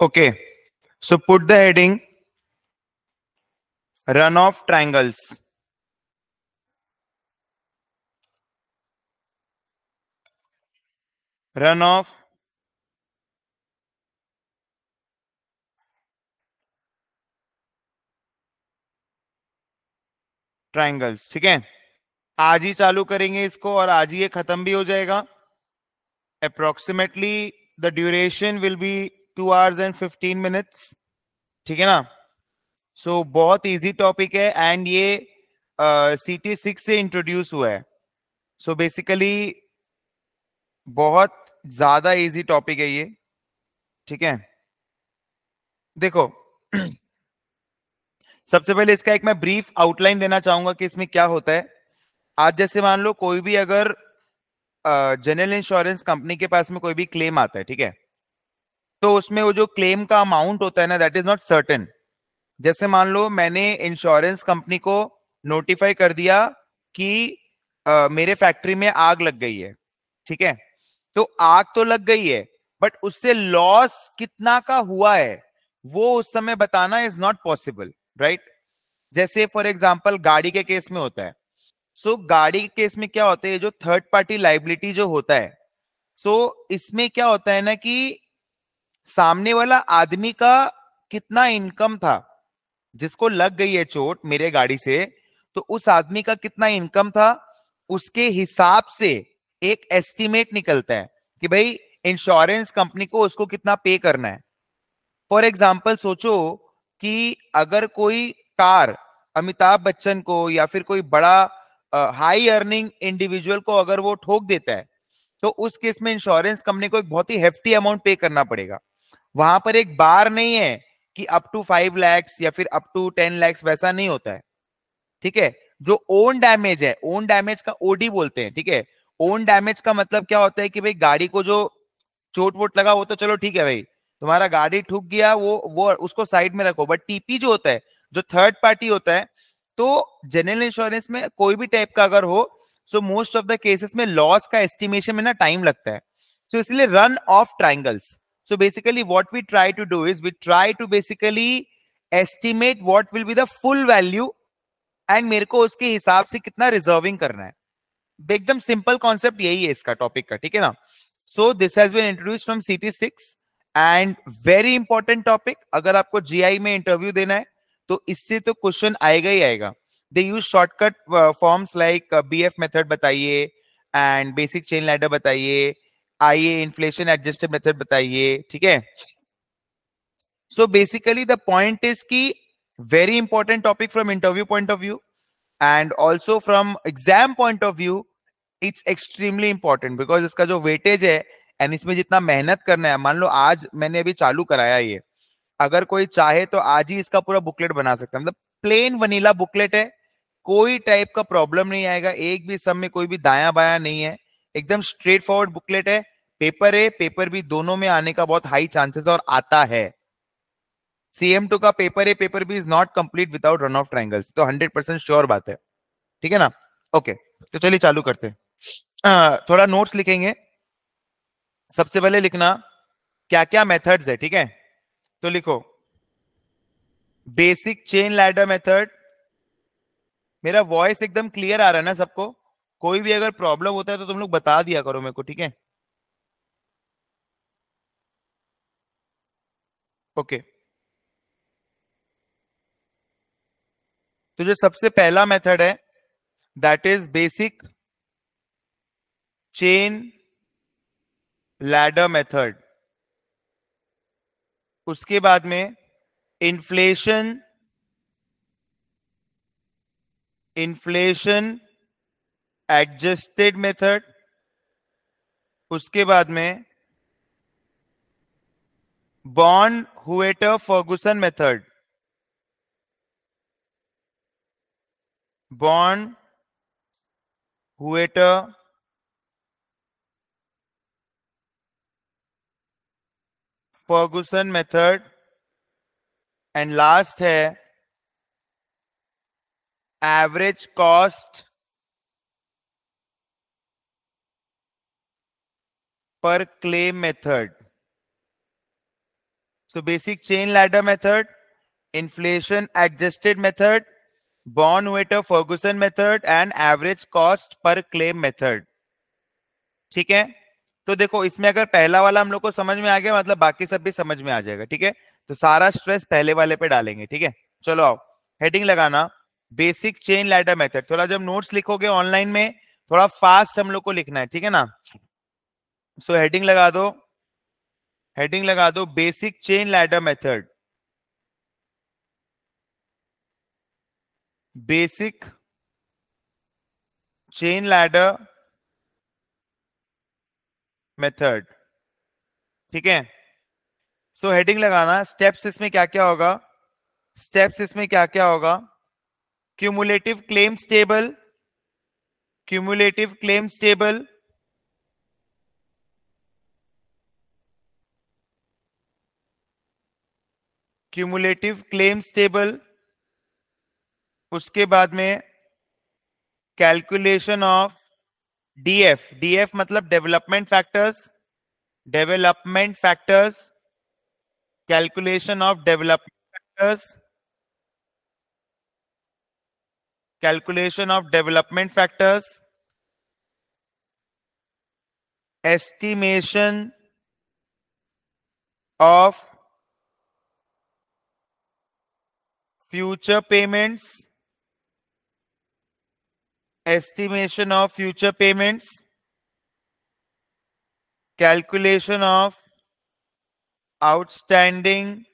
Okay. So, put the heading runoff triangles. Runoff triangles ठीक है आज ही चालू करेंगे इसको और आज ही ये खत्म भी हो जाएगा approximately the duration will be two hours and fifteen minutes ठीक है ना? सो so, बहुत इजी टॉपिक है एंड ये सी टी सिक्स से इंट्रोड्यूस हुआ है। सो so, बेसिकली बहुत ज़्यादा इजी टॉपिक है ये ठीक है? देखो सबसे पहले इसका एक मैं ब्रीफ आउटलाइन देना चाहूँगा कि इसमें क्या होता है। आज जैसे मान लो कोई भी अगर जनरल इंश्योरेंस कंपनी के पास में कोई भी क्लेम आता है ठीक है? तो उसमें वो जो क्लेम का अमाउंट होता है ना दैट इज़ नॉट सर्टन जैसे मान लो मैंने इंश्योरेंस कंपनी को नोटिफाई कर दिया कि आ, मेरे फैक्ट्री में आग लग गई है ठीक है? तो आग तो लग गई है बट उससे लॉस कितना का हुआ है वो उस समय बताना इज़ नॉट पॉसिबल राइट जैसे फॉर एग्ज़ाम्पल गाड़ी के केस में होता है। सो so, गाड़ी के केस में क्या होता है जो थर्ड पार्टी लाइबिलिटी जो होता है सो so, इसमें क्या होता है ना कि सामने वाला आदमी का कितना इनकम था? जिसको लग गई है चोट मेरे गाड़ी से तो उस आदमी का कितना इनकम था? उसके हिसाब से एक एस्टिमेट निकलता है कि भाई, इंश्योरेंस कंपनी को उसको कितना पे करना है। फॉर एग्ज़ाम्पल सोचो कि अगर कोई कार अमिताभ बच्चन को या फिर कोई बड़ा हाई अर्निंग इंडिविजुअल को अगर वो ठोक देता है तो उस केस में इंश्योरेंस कंपनी को एक बहुत ही हेफ्टी अमाउंट पे करना पड़ेगा। वहाँ पर एक बार नहीं है कि अप टू फाइव लैक्स या फिर अप टू टेन लैक्स वैसा नहीं होता है। ठीक है? जो ओन डैमेज है ओन डैमेज का ओडी बोलते हैं ठीक है? ओन डैमेज का मतलब क्या होता है कि भाई गाड़ी को जो चोट वोट लगा वो तो चलो ठीक है भाई तुम्हारा गाड़ी ठुक गया वो वो उसको साइड में रखो। बट टीपी जो होता है जो थर्ड पार्टी होता है तो जनरल इंश्योरेंस में कोई भी टाइप का अगर हो so most of the cases में लॉस का एस्टिमेशन में ना टाइम लगता है। सो so, इसलिए run off triangles so basically what we try to do is we try to basically estimate what will be the full value and मेरे को उसके हिसाब से कितना रिजर्विंग करना है। एकदम सिंपल कॉन्सेप्ट यही है इसका टॉपिक का, ठीक है ना? So this has been introduce from T six and very important topic अगर आपको जीआई में इंटरव्यू देना है तो इससे तो क्वेश्चन आएगा ही आएगा। They use shortcut forms like B F method बताइए एंड बेसिक चेन लैडर बताइए आइए इन्फ्लेशन एडजस्टेड मेथड बताइए, ठीक है? So basically the point is की very important topic from interview point of view and also from exam point of view it's extremely important because इसका जो weightage है and इसमें जितना मेहनत करना है, मान लो आज मैंने अभी चालू कराया ये, अगर कोई चाहे तो आज ही इसका पूरा बुकलेट बना सकता है। मतलब प्लेन वनीला बुकलेट है, कोई टाइप का प्रॉब्लम नहीं आएगा, एक भी सब में कोई भी दाया बाया नहीं है। एकदम स्ट्रेट फॉरवर्ड बुकलेट है। पेपर है पेपर भी दोनों में आने का बहुत हाई चांसेस और आता है। सीएम टू का पेपर है पेपर भी is not complete without run off triangles तो हंड्रेड परसेंट श्योर बात है। ठीक है ना? ओके तो चलिए चालू करते हैं। थोड़ा नोट्स लिखेंगे। सबसे पहले लिखना क्या क्या मेथड्स है, ठीक है? तो लिखो। बेसिक चेन लैडर मेथड मेरा वॉइस एकदम क्लियर आ रहा है ना सबको? कोई भी अगर प्रॉब्लम होता है तो तुम लोग बता दिया करो मेरे को, ठीक है? ओके। तो जो सबसे पहला मेथड है that is basic chain ladder method उसके बाद में इन्फ्लेशन इन्फ्लेशन एडजस्टेड मेथड, उसके बाद में Bornhuetter Ferguson method. Bornhuetter Ferguson method and last है average cost per claim method So basic chain ladder method, inflation adjusted method, waiter Ferguson method and average cost per claim method ठीक है? तो देखो इसमें अगर पहला वाला हम लोग को समझ में आ गया मतलब बाकी सब भी समझ में आ जाएगा ठीक है? तो सारा स्ट्रेस पहले वाले पे डालेंगे ठीक है? चलो आओ हेडिंग लगाना। बेसिक चेन लैडर मेथड थोड़ा जब नोट्स लिखोगे ऑनलाइन में थोड़ा फास्ट हम लोग को लिखना है ठीक है ना? सो हेडिंग लगा दो। हेडिंग लगा दो basic chain ladder method basic chain ladder method ठीक है? सो हेडिंग लगाना स्टेप्स इसमें क्या क्या होगा? स्टेप्स इसमें क्या क्या होगा? Cumulative claims table cumulative claims table cumulative claims table उसके बाद में कैलकुलेशन ऑफ़ डीएफ डीएफ मतलब development factors development factors calculation of development factors calculation of development factors estimation of future payments. Estimation of future payments, calculation of outstanding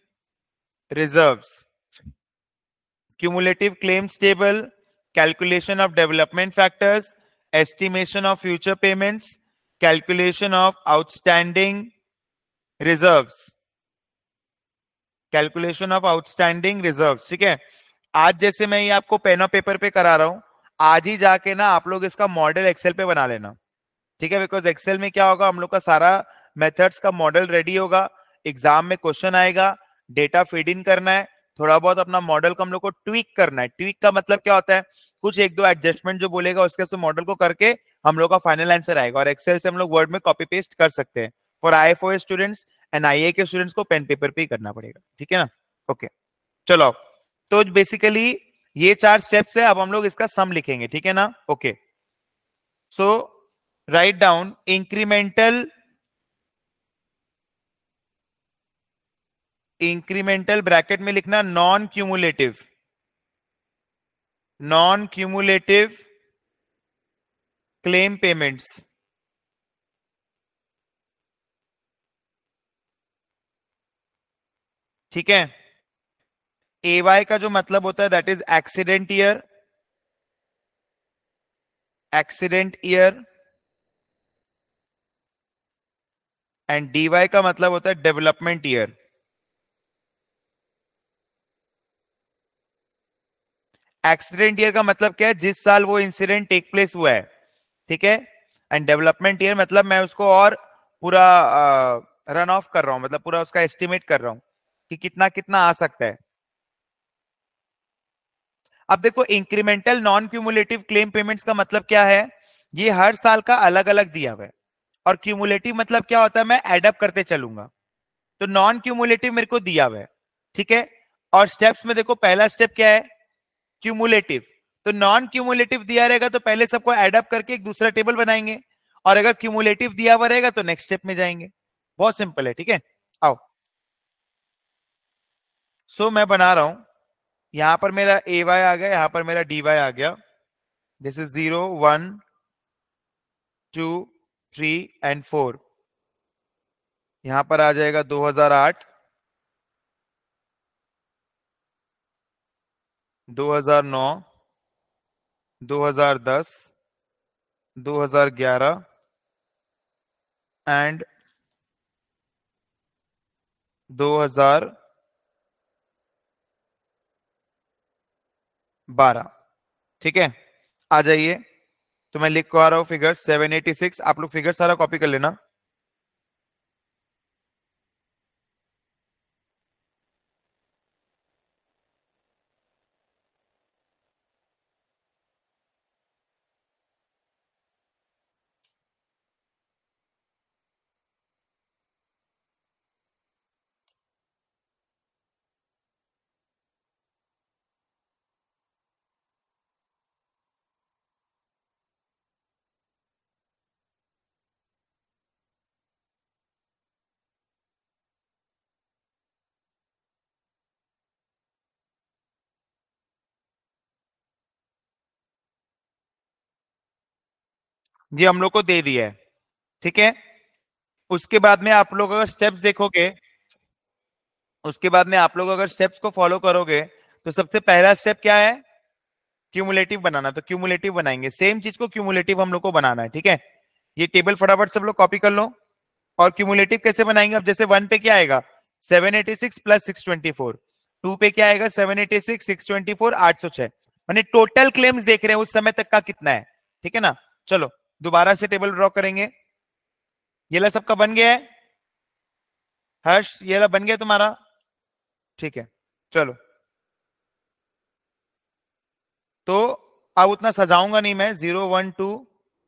reserves, cumulative claims table, calculation of development factors, estimation of future payments, calculation of outstanding reserves, calculation of outstanding reserve ठीक है? आज जैसे मैं ये आपको pen और paper पे करा रहा हूँ, आज ही जाके ना आप लोग इसका मॉडल एक्सेल पे बना लेना, ठीक है? बिकॉज़ एक्सेल में क्या होगा, हम लोग का सारा मेथड्स का मॉडल रेडी होगा, एग्ज़ाम में क्वेश्चन आएगा, डेटा फ़ीड इन करना है, थोड़ा बहुत अपना मॉडल को हम लोग को ट्वीक करना है। ट्वीक का मतलब क्या होता है, कुछ एक दो एडजस्टमेंट जो बोलेगा उसके मॉडल को करके हम लोग का फाइनल आंसर आएगा और एक्सेल से हम लोग वर्ड में कॉपी पेस्ट कर सकते हैं। For I F students and I के स्टूडेंट्स को पेन पेपर पे ही करना पड़ेगा, ठीक है ना? ओके चलो तो बेसिकली ये चार स्टेप्स है, अब हम लोग इसका सम लिखेंगे, ठीक है ना? Okay so write down incremental incremental bracket में लिखना non cumulative non cumulative claim payments ठीक है? ए वाई का जो मतलब होता है that is accident year accident year and D Y का मतलब होता है डेवलपमेंट ईयर एक्सीडेंट ईयर का मतलब क्या है? जिस साल वो इंसिडेंट टेक प्लेस हुआ है, ठीक है? एंड डेवलपमेंट ईयर मतलब मैं उसको और पूरा रन ऑफ़ कर रहा हूँ मतलब पूरा उसका एस्टिमेट कर रहा हूँ। कि कितना कितना आ सकता है। अब देखो incremental non cumulative claim payments का मतलब क्या है? ये हर साल का अलग अलग दिया हुआ है। और क्यूमुलेटिव मतलब क्या होता है? मैं एडअप करते चलूँगा। तो नॉन क्यूमुलेटिव मेरे को दिया हुआ है, ठीक है? और स्टेप्स में देखो, पहला स्टेप क्या है? क्यूमुलेटिव तो नॉन क्यूमुलेटिव दिया रहेगा तो पहले सबको एडअप करके एक दूसरा टेबल बनाएँगे। और अगर क्यूमुलेटिव दिया हुआ रहेगा तो नेक्स्ट स्टेप में जाएँगे। बहुत सिंपल है, ठीक है? आओ। सो so, मैं बना रहा हूँ। यहाँ पर मेरा ए वाई आ गया यहाँ पर मेरा डी वाई आ गया। This is zero one two three and four यहाँ पर आ जाएगा 2008 2009 2010 2011 एंड 2000 बारह। ठीक है? आ जाइए। तो मैं लिख को आ रहा हूँ फिगर 786 आप लोग फिगर सारा कॉपी कर लेना। ये हम लोग को दे दिया है। ठीक है? उसके बाद में आप लोग अगर स्टेप्स देखोगे, उसके बाद में आप लोग अगर स्टेप्स को फॉलो करोगे तो सबसे पहला स्टेप क्या है? क्यूमुलेटिव बनाना। तो क्यूमुलेटिव बनाएँगे। सेम चीज़ को क्यूमुलेटिव हम लोग को बनाना है। ठीक है? ये टेबल फटाफट सब लोग कॉपी कर लो। और क्यूमुलेटिव कैसे बनाएँगे? अब जैसे वन पे क्या आएगा? Seven eighty six plus six twenty four two पे क्या आएगा? Seven eighty six six twenty four आठ सौ छह। मैंने टोटल क्लेम्स देख रहे हैं उस समय तक का कितना है। ठीक है ना? चलो। दोबारा से टेबल ड्रॉ करेंगे। ये ला सबका बन गया है। हर्ष, ये ला बन गया तुम्हारा। ठीक है, चलो। तो अब उतना सजाऊँगा नहीं मैं। Zero one two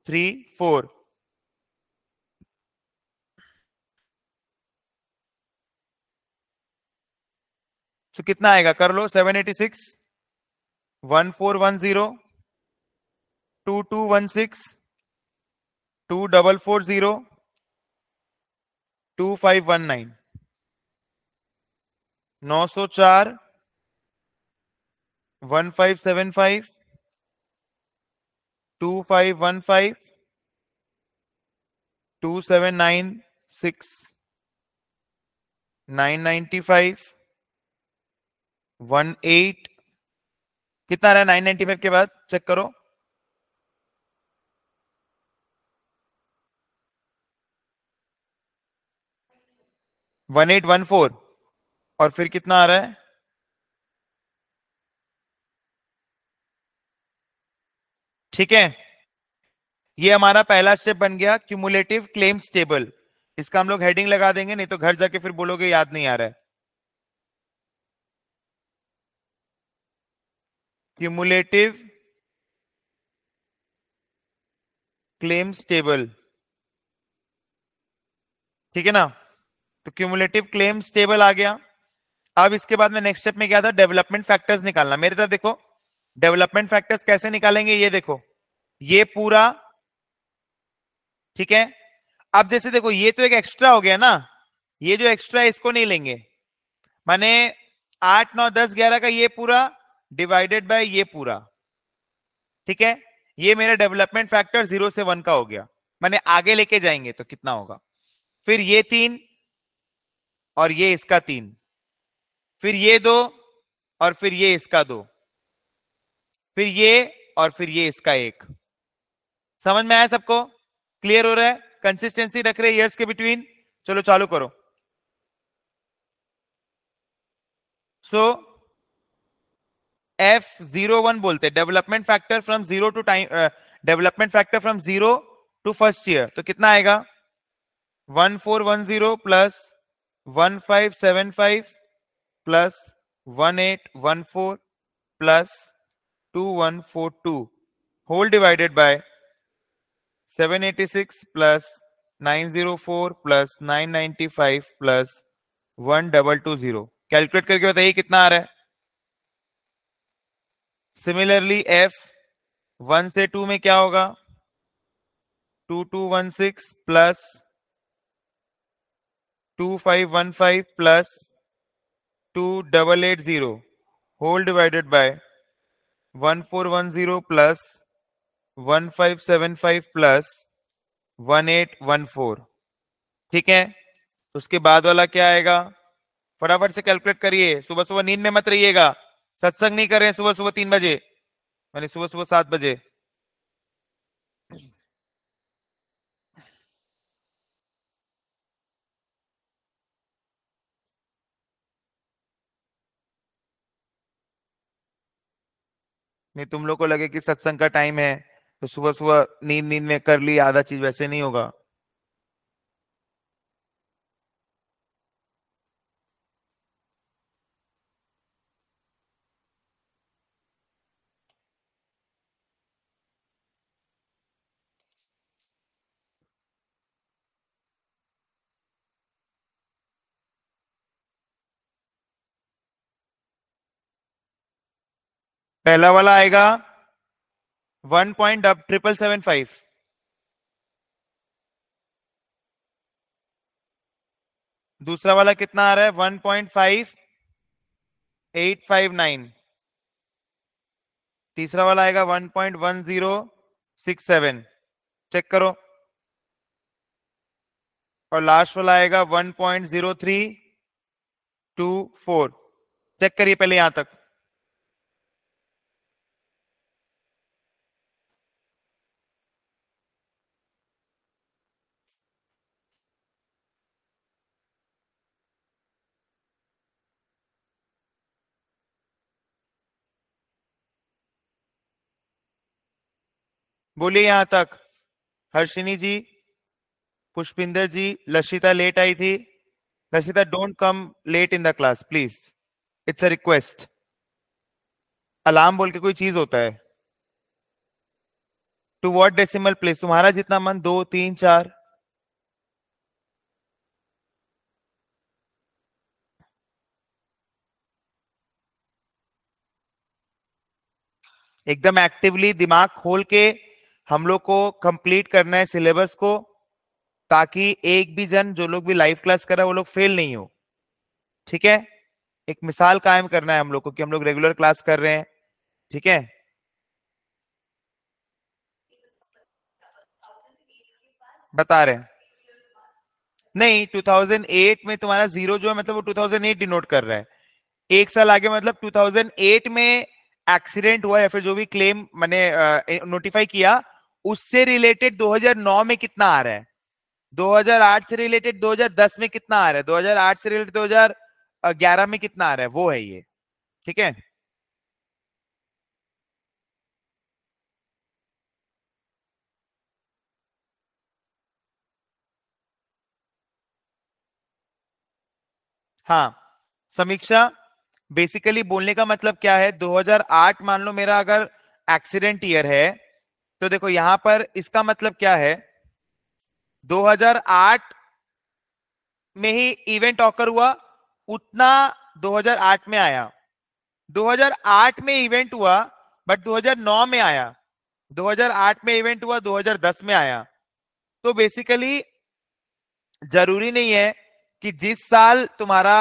three four तो कितना आएगा? कर लो। Seven eighty six one four one zero two two one six two double four zero two five one nine नौ सौ चार one five seven five two five one five two seven nine six nine ninety five one eight कितना रहा nine ninety five के बाद? Check करो। One eight one four और फिर कितना आ रहा है? ठीक है। ये हमारा पहला स्टेप बन गया क्यूमुलेटिव क्लेम्स टेबल इसका हम लोग हेडिंग लगा देंगे, नहीं तो घर जाके फिर बोलोगे याद नहीं आ रहा है। क्यूमुलेटिव क्लेम्स टेबल ठीक है ना? तो क्यूमुलेटिव क्लेम्स टेबल आ गया। अब इसके बाद में नेक्स्ट स्टेप में क्या था? डेवलपमेंट फैक्टर्स निकालना। मेरे तरफ़ देखो डेवलपमेंट फैक्टर्स कैसे निकालेंगे? ये देखो, ये पूरा, ठीक है? अब जैसे देखो, ये तो एक एक्स्ट्रा हो गया ना। ये जो एक्स्ट्रा है, इसको नहीं लेंगे। माने आठ, नौ, दस, ग्यारह का ये पूरा डिवाइडेड बाय ये पूरा। ठीक है? ये मेरा डेवलपमेंट फैक्टर ज़ीरो से वन का हो गया। मैंने आगे लेके जाएँगे तो कितना होगा? फिर ये तीन और ये इसका तीन। फिर ये दो और फिर ये इसका दो। फिर ये और फिर ये इसका एक। समझ में आया सबको? क्लियर हो रहा है? कंसिस्टेंसी रख रहे ईयर्स के बिटवीन चलो चालू करो। सो एफ़ ज़ीरो वन बोलते development factor from zero to time development factor from zero to first year तो कितना आएगा? One four one zero plus one five seven five plus one eight one four plus two one four two whole divided by seven eighty six plus nine zero four plus nine ninety five plus one double two zero calculate करके बताइए कितना आ रहा है। Similarly F one से two में क्या होगा? Two two one six plus two five one five plus two double eight zero whole divided by one four one zero plus one five seven five plus one eight one four ठीक है? उसके बाद वाला क्या आएगा? फटाफट से calculate करिए। सुबह सुबह नींद में मत रहिएगा। सत्संग नहीं कर सुबह सुबह तीन बजे। मैंने सुबह सुबह सात बजे। नहीं, तुम लोग को लगे कि सत्संग का टाइम है तो सुबह सुबह नींद नींद में कर ली, आधा चीज़ वैसे नहीं होगा। पहला वाला आएगा वन पॉइंट अब ट्रिपल सेवन फाइव। दूसरा वाला कितना आ रहा है? One point five eight five nine. तीसरा वाला आएगा one point one zero six seven. Check करो। और लास्ट वाला आएगा one point zero three two four. Check करिए पहले यहाँ तक। बोलिए यहाँ तक। हर्षिनी जी, पुष्पिंदर जी, लशिता लेट आई थी। Lashita don't come late in the class please it's a request alarm बोल के कोई चीज़ होता है। टू वॉट डेसिमल प्लेस तुम्हारा जितना मन, दो, तीन, चार। एकदम एक्टिवली दिमाग खोल के हम लोग को कंप्लीट करना है सिलेबस को, ताकि एक भी जन, जो लोग भी लाइव क्लास कर रहा वो लोग फेल नहीं हो। ठीक है? एक मिसाल कायम करना है हम लोग को कि हम लोग रेगुलर क्लास कर रहे हैं। ठीक है? बता रहे हैं। नहीं 2008 में तुम्हारा ज़ीरो जो है मतलब वो 2008 डिनोट कर रहा है। एक साल आगे मतलब 2008 में एक्सीडेंट हुआ या फिर जो भी क्लेम मैंने नोटिफाई किया उससे रिलेटेड 2009 में कितना आ रहा है? 2008 से रिलेटेड 2010 में कितना आ रहा है? 2008 से रिलेटेड 2011 में कितना आ रहा है? वो है ये। ठीक है? हाँ समीक्षा बेसिकली बोलने का मतलब क्या है? 2008 मान लो मेरा अगर एक्सीडेंट ईयर है तो देखो यहाँ पर इसका मतलब क्या है? 2008 में ही इवेंट ऑकर हुआ, उतना 2008 में आया। 2008 में इवेंट हुआ बट 2009 में आया। 2008 में इवेंट हुआ 2010 में आया। तो बेसिकली ज़रूरी नहीं है कि जिस साल तुम्हारा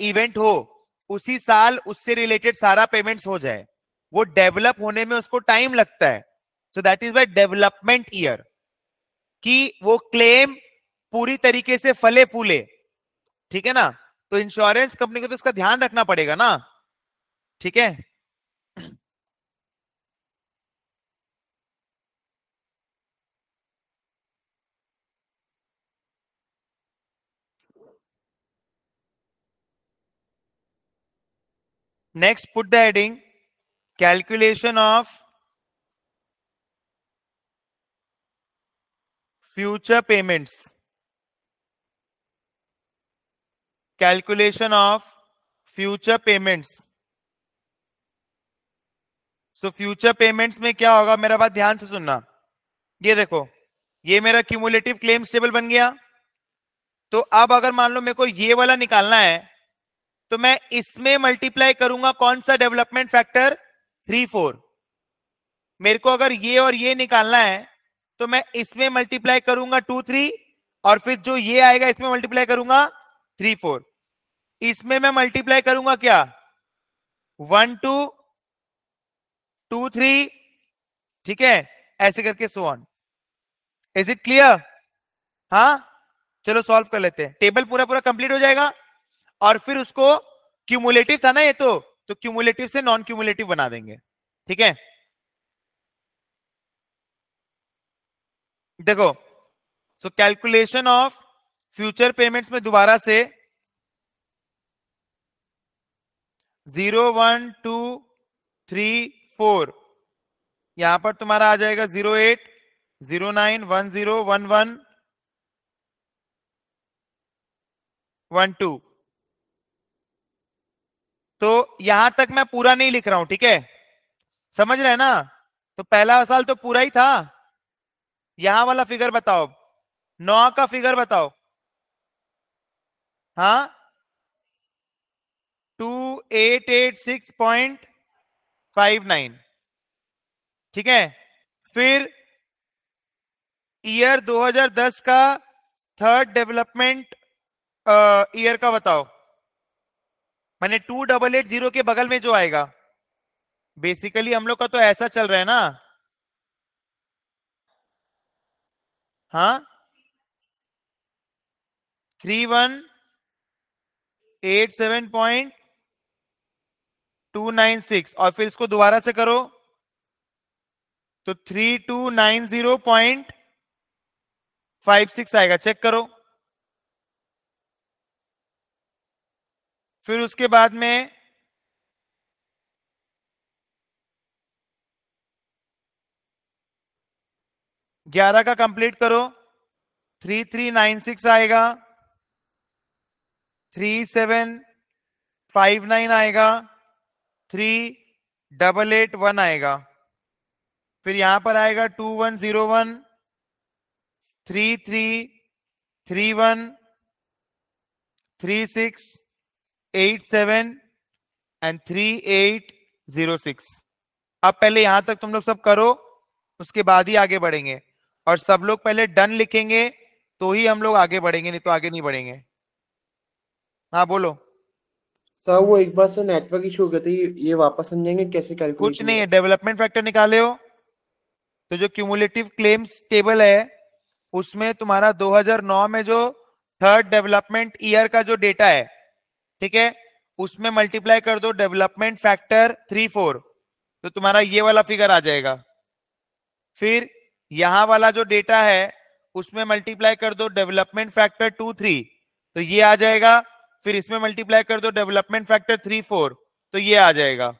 इवेंट हो, उसी साल उससे रिलेटेड सारा पेमेंट्स हो जाए। वो डेवलप होने में उसको टाइम लगता है। So that is why development year कि वो क्लेम पूरी तरीके से फले फूले, ठीक है ना? तो इंश्योरेंस कंपनी को तो उसका ध्यान रखना पड़ेगा ना, ठीक है? Next, put the heading, calculation of future payments. Calculation of future payments. So future payments में क्या होगा? मेरा बात ध्यान से सुनना। ये देखो, ये मेरा क्यूमुलेटिव क्लेम्स टेबल बन गया। तो अब अगर मान लो मेरे को ये वाला निकालना है तो मैं इसमें मल्टीप्लाई करूँगा कौन सा डेवलपमेंट फैक्टर थ्री फोर मेरे को अगर ये और ये निकालना है तो मैं इसमें मल्टीप्लाई करूँगा टू थ्री और फिर जो ये आएगा, इसमें मल्टीप्लाई करूँगा थ्री फोर इसमें मैं मल्टीप्लाई करूँगा क्या? वन टू टू थ्री ठीक है? ऐसे करके so on is it clear हाँ? चलो सॉल्व कर लेते हैं। टेबल पूरा पूरा कंप्लीट हो जाएगा, और फिर उसको क्यूमुलेटिव था ना ये तो तो क्यूमुलेटिव से नॉन क्यूमुलेटिव बना देंगे। ठीक है? देखो so calculation of future payments में दोबारा से zero one two three four यहाँ पर तुम्हारा आ जाएगा zero eight zero nine one zero one one one two तो यहाँ तक मैं पूरा नहीं लिख रहा हूँ, ठीक है? समझ रहे ना? तो पहला साल तो पूरा ही था। यहाँ वाला फिगर बताओ। नौ का फिगर बताओ। हाँ? Two eight eight six point five nine ठीक है? फिर ईयर 2010 का थर्ड डेवलपमेंट ईयर का बताओ। मैंने टू डबल एट ज़ीरो के बगल में जो आएगा। बेसिकली हम लोग का तो ऐसा चल रहा है ना। हाँ? Three one eight seven point two nine six और फिर इसको दोबारा से करो। तो three two nine zero point five six आएगा। चेक करो। फिर उसके बाद में ग्यारह का कंप्लीट करो। थ्री थ्री नाइन सिक्स आएगा। थ्री सेवन फाइव नाइन आएगा। थ्री डबल एट वन आएगा। फिर यहाँ पर आएगा two one zero one three three three one three six eight seven and three eight zero six अब पहले यहाँ तक तुम लोग सब करो, उसके बाद ही आगे बढ़ेंगे। और सब लोग पहले डन लिखेंगे तो ही हम लोग आगे बढ़ेंगे नहीं तो आगे नहीं बढ़ेंगे। हाँ बोलो। सर वो एक बार से नेटवर्क इशू हो गया था ये वापस समझेंगे कैसे कैलकुलेट कुछ नहीं है डेवलपमेंट फैक्टर निकाले हो। तो जो क्यूमुलेटिव क्लेम्स टेबल है उसमें तुम्हारा 2009 में जो थर्ड डेवलपमेंट ईयर का जो डेटा है ठीक है उसमें मल्टीप्लाई कर दो डेवलपमेंट फैक्टर थ्री फोर तो तुम्हारा ये वाला फिगर आ जाएगा। फिर यहाँ वाला जो डेटा है, उसमें मल्टीप्लाई कर दो डेवलपमेंट फैक्टर टू थ्री तो ये आ जाएगा, फिर इसमें मल्टीप्लाई कर दो डेवलपमेंट फैक्टर थ्री फोर तो ये आ जाएगा।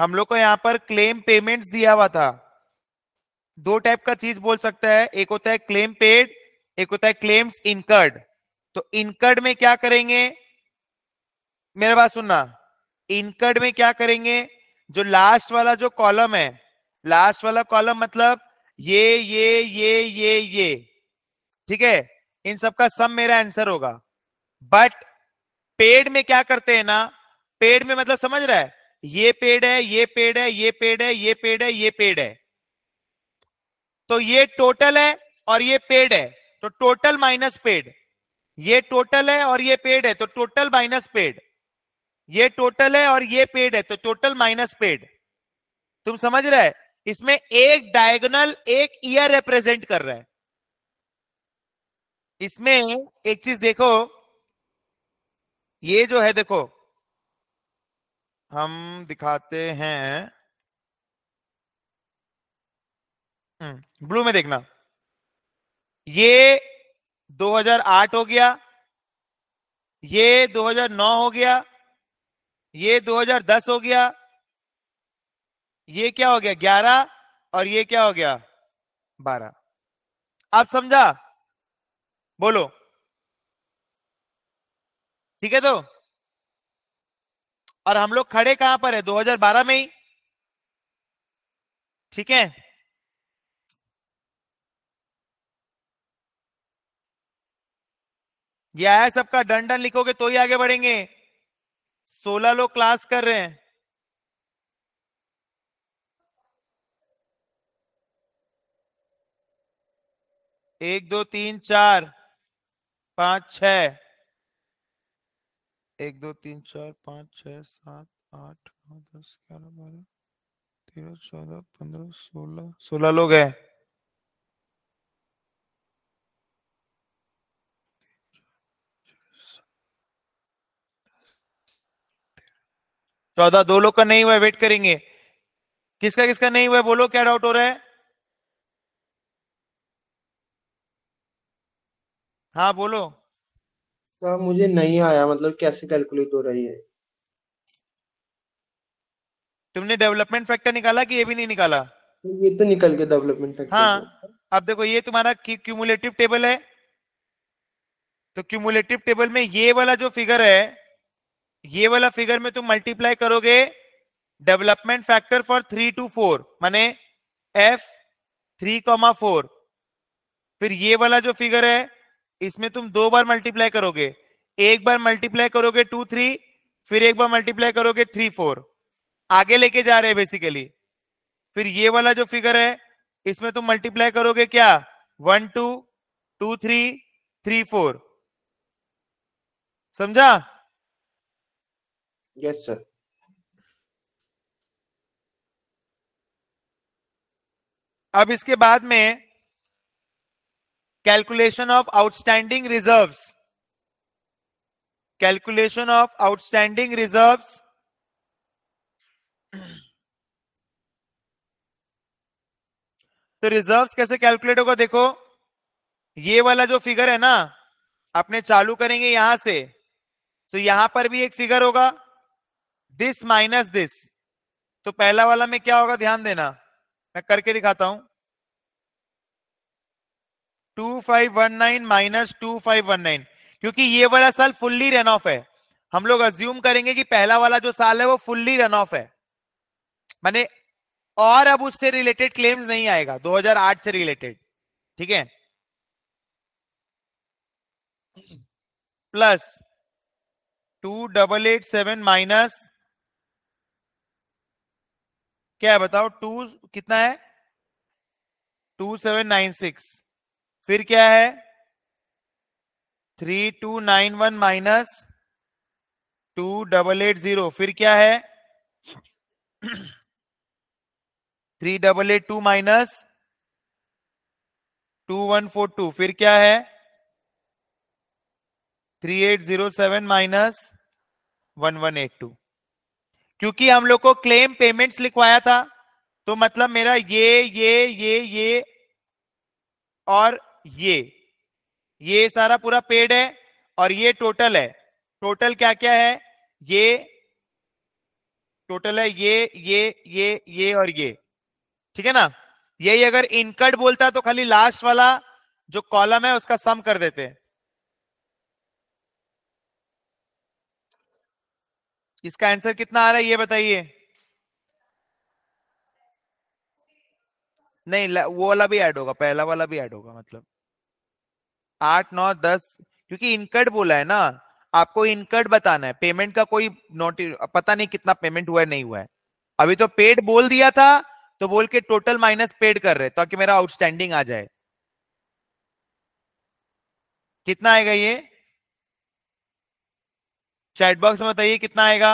हम लोग को यहाँ पर क्लेम पेमेंट्स दिया हुआ था। दो टाइप का चीज़ बोल सकता है। एक होता है क्लेम पेड एक होता है क्लेम्स इनकर्ड तो इनकर्ड में क्या करेंगे? मेरे बात सुनना। इनकर्ड में क्या करेंगे? जो लास्ट वाला जो कॉलम है लास्ट वाला कॉलम मतलब ये ये ये ये ये। ठीक है? इन सब का सम मेरा आंसर होगा। बट पेड में क्या करते हैं ना? पेड में मतलब समझ रहा है? ये पेड है, ये पेड है, ये पेड है, ये पेड है, ये पेड है। तो ये टोटल है और ये पेड है। तो टोटल माइनस पेड। ये टोटल है और ये पेड है। तो टोटल माइनस पेड। ये टोटल है और ये पेड है। तो टोटल माइनस पेड। तुम समझ रहे इसमें एक डायगोनल एक ईयर रिप्रेजेंट कर रहा है। इसमें एक चीज़ देखो। ये जो है देखो। हम दिखाते हैं। ब्लू में देखना। ये 2008 हो गया, ये 2009 हो गया, ये 2010 हो गया, ये क्या हो गया 11 और ये क्या हो गया 12 आप समझा? बोलो। ठीक है तो? और हम लोग खड़े कहाँ पर है? 2012 में ही। ठीक है? ये आया सबका, डन डन लिखोगे तो ही आगे बढ़ेंगे। सोलह लोग क्लास कर रहे हैं। एक, दो, तीन, चार, पाँच छ एक, दो, तीन, चार, पाँच, छ, सात, आठ, नौ, दस, ग्यारह, बारह, तेरह, चौदह, पंद्रह, सोलह सोलह लोग हैं। चौदह, दो लोग का नहीं हुआ वेट करेंगे। किसका किसका नहीं हुआ बोलो, क्या डाउट हो रहा है? हाँ बोलो। सर मुझे नहीं आया मतलब कैसे कैलकुलेट हो रही है? तुमने डेवलपमेंट फैक्टर निकाला कि ये भी नहीं निकाला? ये तो निकल गया डेवलपमेंट फैक्टर हाँ अब देखो ये तुम्हारा क्यूमुलेटिव टेबल है। तो क्यूमुलेटिव टेबल में ये वाला जो फिगर है ये वाला फिगर में तुम मल्टीप्लाई करोगे development factor for three two four माने एफ़ थ्री कॉमा फोर फिर ये वाला जो फिगर है इसमें तुम दो बार मल्टीप्लाई करोगे। एक बार मल्टीप्लाई करोगे टू थ्री फिर एक बार मल्टीप्लाई करोगे थ्री फोर आगे लेके जा रहे हैं बेसिकली फिर ये वाला जो फिगर है इसमें तुम मल्टीप्लाई करोगे क्या? One two two three three four समझा? यस सर अब इसके बाद में calculation of outstanding reserves calculation of outstanding reserves तो रिजर्व्स कैसे कैलकुलेट होगा देखो? ये वाला जो फिगर है ना, अपने चालू करेंगे यहाँ से। तो यहाँ पर भी एक फिगर होगा। दिस माइनस दिस तो पहला वाला में क्या होगा? ध्यान देना। मैं करके दिखाता हूँ। Two five one nine minus two five one nine क्योंकि ये वाला साल फुल्ली रन ऑफ़ है। हम लोग अज्यूम करेंगे कि पहला वाला जो साल है वो फुल्ली रन ऑफ़ है। माने और अब उससे रिलेटेड क्लेम्स नहीं आएगा 2008 से रिलेटेड ठीक है? Plus two double eight seven minus क्या है बताओ? टू कितना है? टू सेवन नाइन सिक्स फिर क्या है? Three two nine one minus two double eight zero फिर क्या है? Three double eight two minus two one four two फिर क्या है? Three eight zero seven minus one one eight two क्योंकि हम लोग को क्लेम पेमेंट्स लिखवाया था तो मतलब मेरा ये ये ये ये, और ये ये सारा पूरा पेड है और ये टोटल है। टोटल क्या क्या है? ये टोटल है ये ये ये ये और ये। ठीक है ना? यही अगर इनकट बोलता तो खाली लास्ट वाला जो कॉलम है उसका सम कर देते। इसका आंसर कितना आ रहा है ये बताइए। नहीं वो वाला भी ऐड होगा, पहला वाला भी ऐड होगा मतलब। आठ, नौ, दस, क्योंकि इनकट बोला है ना, आपको इनकट बताना है। पेमेंट का कोई नोट, पता नहीं कितना पेमेंट हुआ है, नहीं हुआ है। अभी तो पेड बोल दिया था तो बोल के टोटल माइनस पेड कर रहे ताकि मेरा आउटस्टैंडिंग आ जाए। कितना आएगा ये? चैट बॉक्स में बताइए कितना आएगा?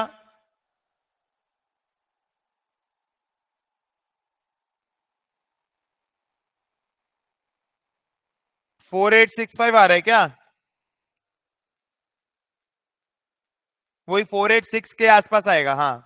फोर एट सिक्स फाइव आ रहा है क्या? वही फोर एट सिक्स के आसपास आएगा हाँ।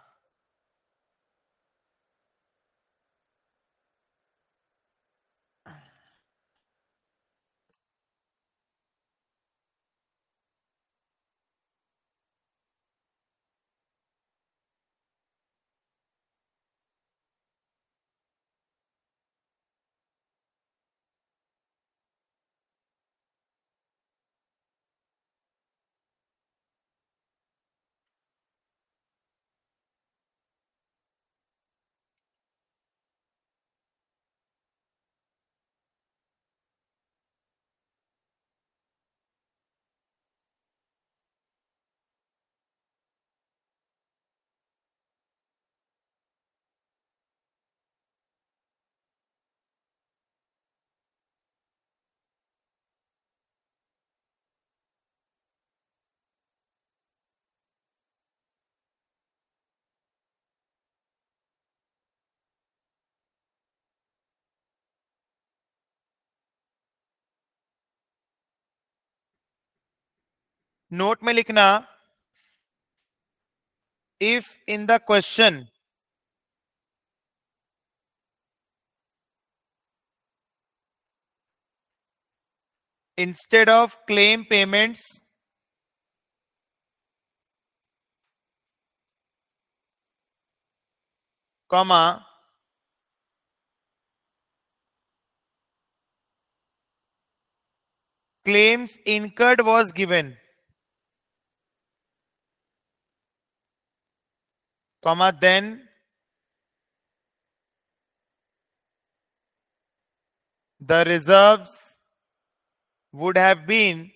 नोट में लिखना if in the question instead of claim payments comma claims incurred was given. comma then the reserves would have been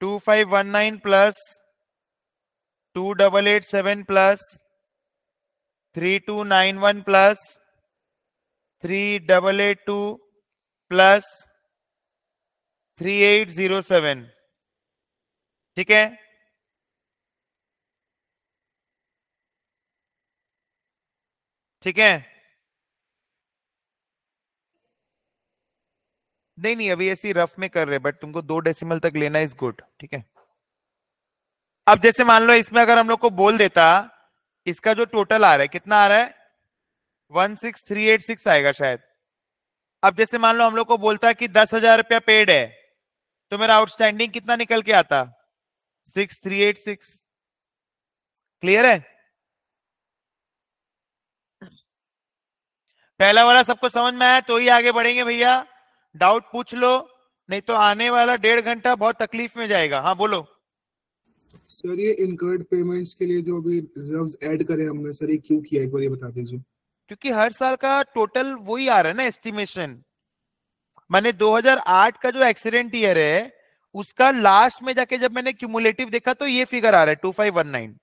two five one nine plus two double eight seven plus three two nine one plus three double eight two plus three eight zero seven. ठीक है? ठीक है? नहीं नहीं, अभी ऐसी rough में कर रहे बट तुमको दो डेसिमल तक लेना इज़ गुड ठीक है? अब जैसे मान लो, इसमें अगर हम लोग को बोल देता, इसका जो टोटल आ रहा है, कितना आ रहा है? One six three eight six आएगा शायद। अब जैसे मान लो हम लोग को बोलता है कि दस हज़ार रुपया पेड है तो मेरा आउटस्टैंडिंग कितना निकल के आता? Six three eight six clear है? पहला वाला सबको समझ में आया तो ही आगे बढ़ेंगे भैया। डाउट पूछ लो, नहीं तो आने वाला डेढ़ घंटा बहुत तकलीफ़ में जाएगा। हाँ बोलो। सर ये इनकर्ड पेमेंट्स के लिए जो अभी रिजर्व्स ऐड करे हमने सर ये क्यों किया? एक बार ये बता दीजिए। क्योंकि हर साल का टोटल वही आ रहा है ना एस्टिमेशन मैंने 2008 का जो एक्सीडेंट ईयर है, उसका लास्ट में जाके जब मैंने क्यूमुलेटिव देखा तो ये फिगर आ रहा है टू फाइव वन नाइन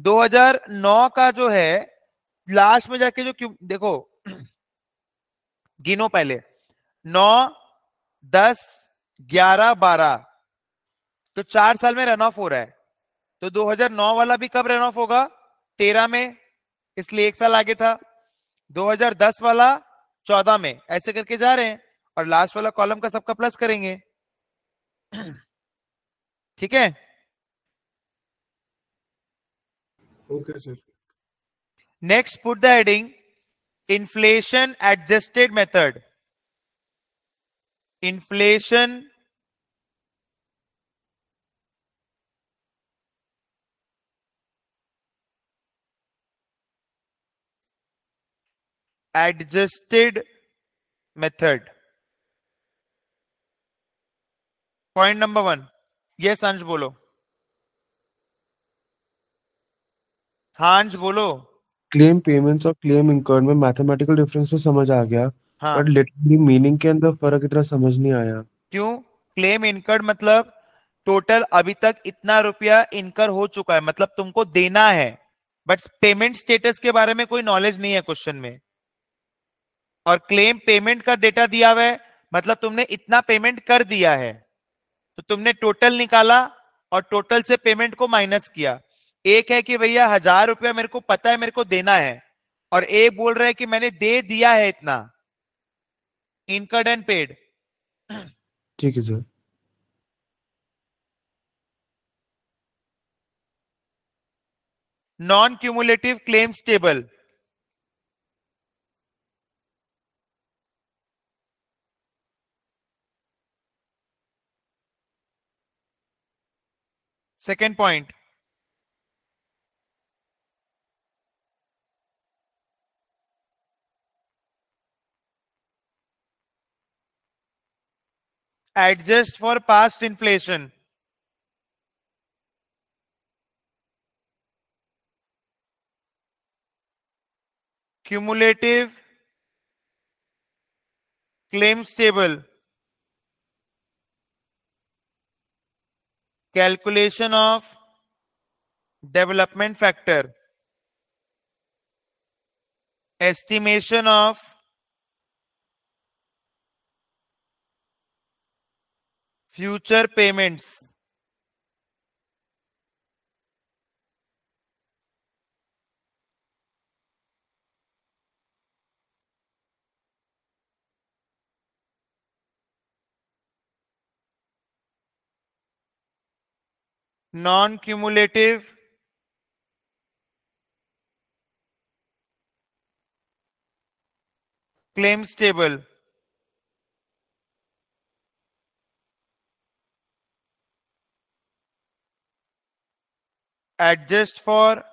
दो हज़ार नौ का जो है लास्ट में जाके जो देखो, गिनो पहले। नौ, दस, ग्यारह, बारह। तो चार साल में रन ऑफ़ हो रहा है। तो 2009 वाला भी कब रन ऑफ़ होगा? तेरह में, इसलिए एक साल आगे था। 2010 वाला 14 में ऐसे करके जा रहे हैं और लास्ट वाला कॉलम का सबका प्लस करेंगे। ठीक है? Okay sir next put the heading inflation adjusted method inflation adjusted method. Point number one ये संज बोलो हांज बोलो क्लेम पेमेंट्स और क्लेम इंकर्ड में मैथमेटिकल डिफरेंस तो समझ आ गया हाँ। बट लिटरली मीनिंग के अंदर फ़र्क इतना समझ नहीं आया। क्यों? क्लेम इनकर्ड मतलब टोटल अभी तक इतना रुपया इनकर हो चुका है मतलब तुमको देना है बट पेमेंट स्टेटस के बारे में कोई नॉलेज नहीं है क्वेश्चन में। और क्लेम पेमेंट का डेटा दिया हुआ है मतलब तुमने इतना पेमेंट कर दिया है तो तुमने टोटल निकाला और टोटल से पेमेंट को माइनस किया। एक है कि भैया हज़ार रुपया मेरे को पता है मेरे को देना है और एक बोल रहा है कि मैंने दे दिया है इतना। इनकर्ड एंड पेड ठीक है sir. Non cumulative claims table Second point. Adjust for past inflation. Cumulative claims table. Calculation of development factor. Estimation of future payments non-cumulative claims table. Adjust for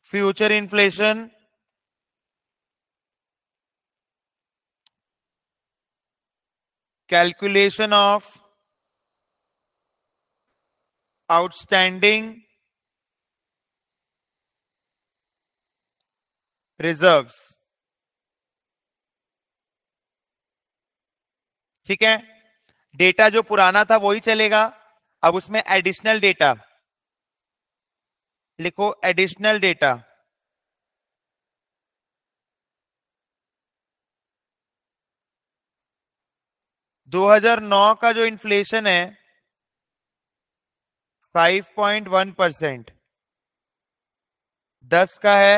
future inflation calculation of outstanding reserves. ठीक है? Data जो पुराना था वही चलेगा। अब उसमें additional data लिखो एडिशनल डेटा दो हज़ार नौ का जो इन्फ्लेशन है 5.1 परसेंट दस का है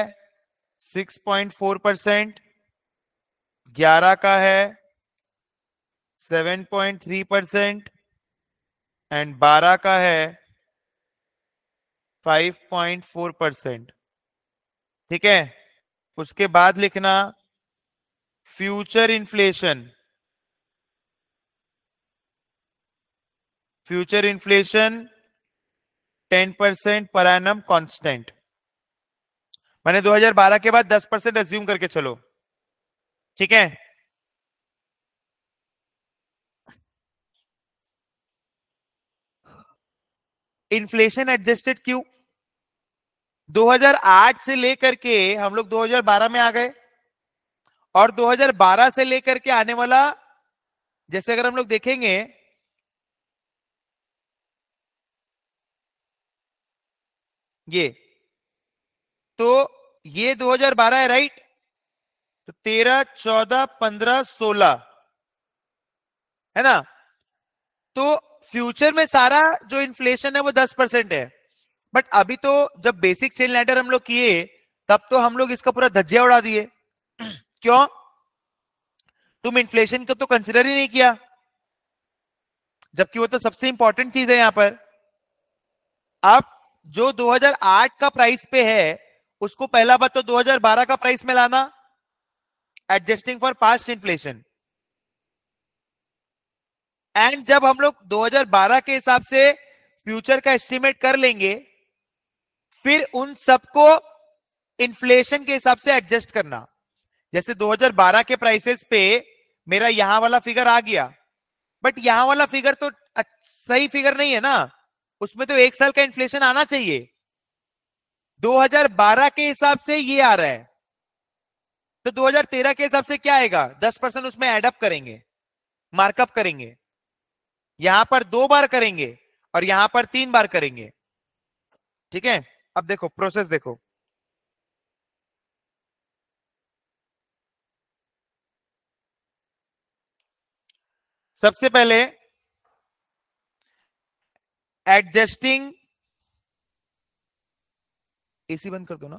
6.4 परसेंट ग्यारह का है 7.3 परसेंट एंड बारह का है 5.4 परसेंट ठीक है? उसके बाद लिखना future inflation future inflation 10 percent per annum constant. मैंने 2012 के बाद 10 परसेंट एज्यूम करके चलो। ठीक है? इन्फ्लेशन एडजस्टेड क्यों? 2008 से लेकर के हम लोग 2012 में आ गए। और 2012 से लेकर के आने वाला, जैसे अगर हम लोग देखेंगे ये। तो ये 2012 है राइट तो 13 14 15 16 है ना? तो फ्यूचर में सारा जो इन्फ्लेशन है वो 10 परसेंट है। बट अभी तो जब बेसिक चेन लैडर हम लोग किए, तब तो हम लोग इसका पूरा धज्जिया उड़ा दिए। क्यों? तुम इन्फ्लेशन को तो कंसिडर ही नहीं किया। जबकि वो तो सबसे इंपॉर्टेंट चीज़ है यहाँ पर। अब जो 2008 का प्राइस पे है, उसको पहला बात तो 2012 का प्राइस में लाना। Adjusting for past inflation and जब हम लोग 2012 के हिसाब से फ्यूचर का एस्टिमेट कर लेंगे, फिर उन सबको इन्फ्लेशन के हिसाब से एडजस्ट करना। जैसे 2012 के प्राइसेस पे मेरा यहाँ वाला फिगर आ गया। बट यहाँ वाला फिगर तो सही फिगर नहीं है ना। उसमें तो एक साल का इन्फ्लेशन आना चाहिए। 2012 के हिसाब से ये आ रहा है। तो 2013 के हिसाब से क्या आएगा? 10 परसेंट उसमें एडअप करेंगे मार्कअप करेंगे। यहाँ पर दो बार करेंगे और यहाँ पर तीन बार करेंगे। ठीक है? अब देखो प्रोसेस देखो। सबसे पहले एडजस्टिंग, एसी बंद कर दो ना।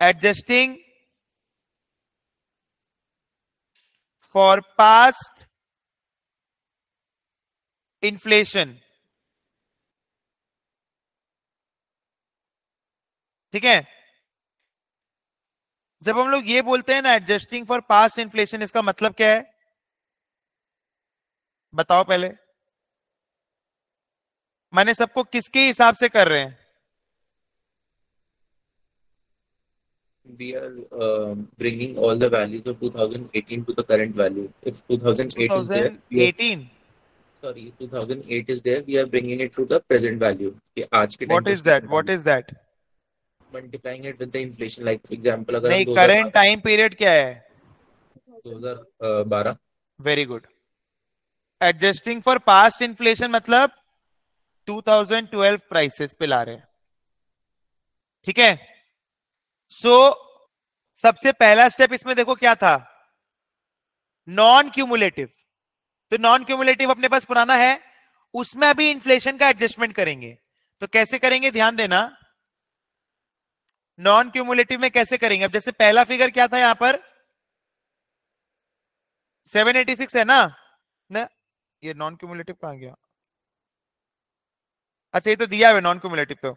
Adjusting for past inflation. ठीक है? जब हम लोग ये बोलते हैं ना, एडजस्टिंग फॉर पास्ट इन्फ्लेशन, इसका मतलब क्या है? बताओ पहले। मैंने सबको किसके हिसाब से कर रहे हैं we are uh, bringing all the values of 2018 to the current value. If 2008 is there, we 2018 sorry, 2008 is there, we are bringing it to the present value. कि आज के what is that what is that multiplying it with the inflation? Like example, अगर नहीं current time period क्या है 2012 very good adjusting for past inflation मतलब 2012 prices पे ला रहे हैं। ठीक है? सो so, सबसे पहला स्टेप इसमें देखो क्या था? नॉन क्यूमुलेटिव तो नॉन क्यूमुलेटिव अपने पास पुराना है उसमें अभी इन्फ्लेशन का एडजस्टमेंट करेंगे। तो कैसे करेंगे? ध्यान देना। नॉन क्यूमुलेटिव में कैसे करेंगे? अब जैसे पहला फिगर क्या था यहाँ पर? 786 है ना? ना ये नॉन क्यूमुलेटिव कहाँ गया? अच्छा ये तो दिया है नॉन क्यूमुलेटिव तो।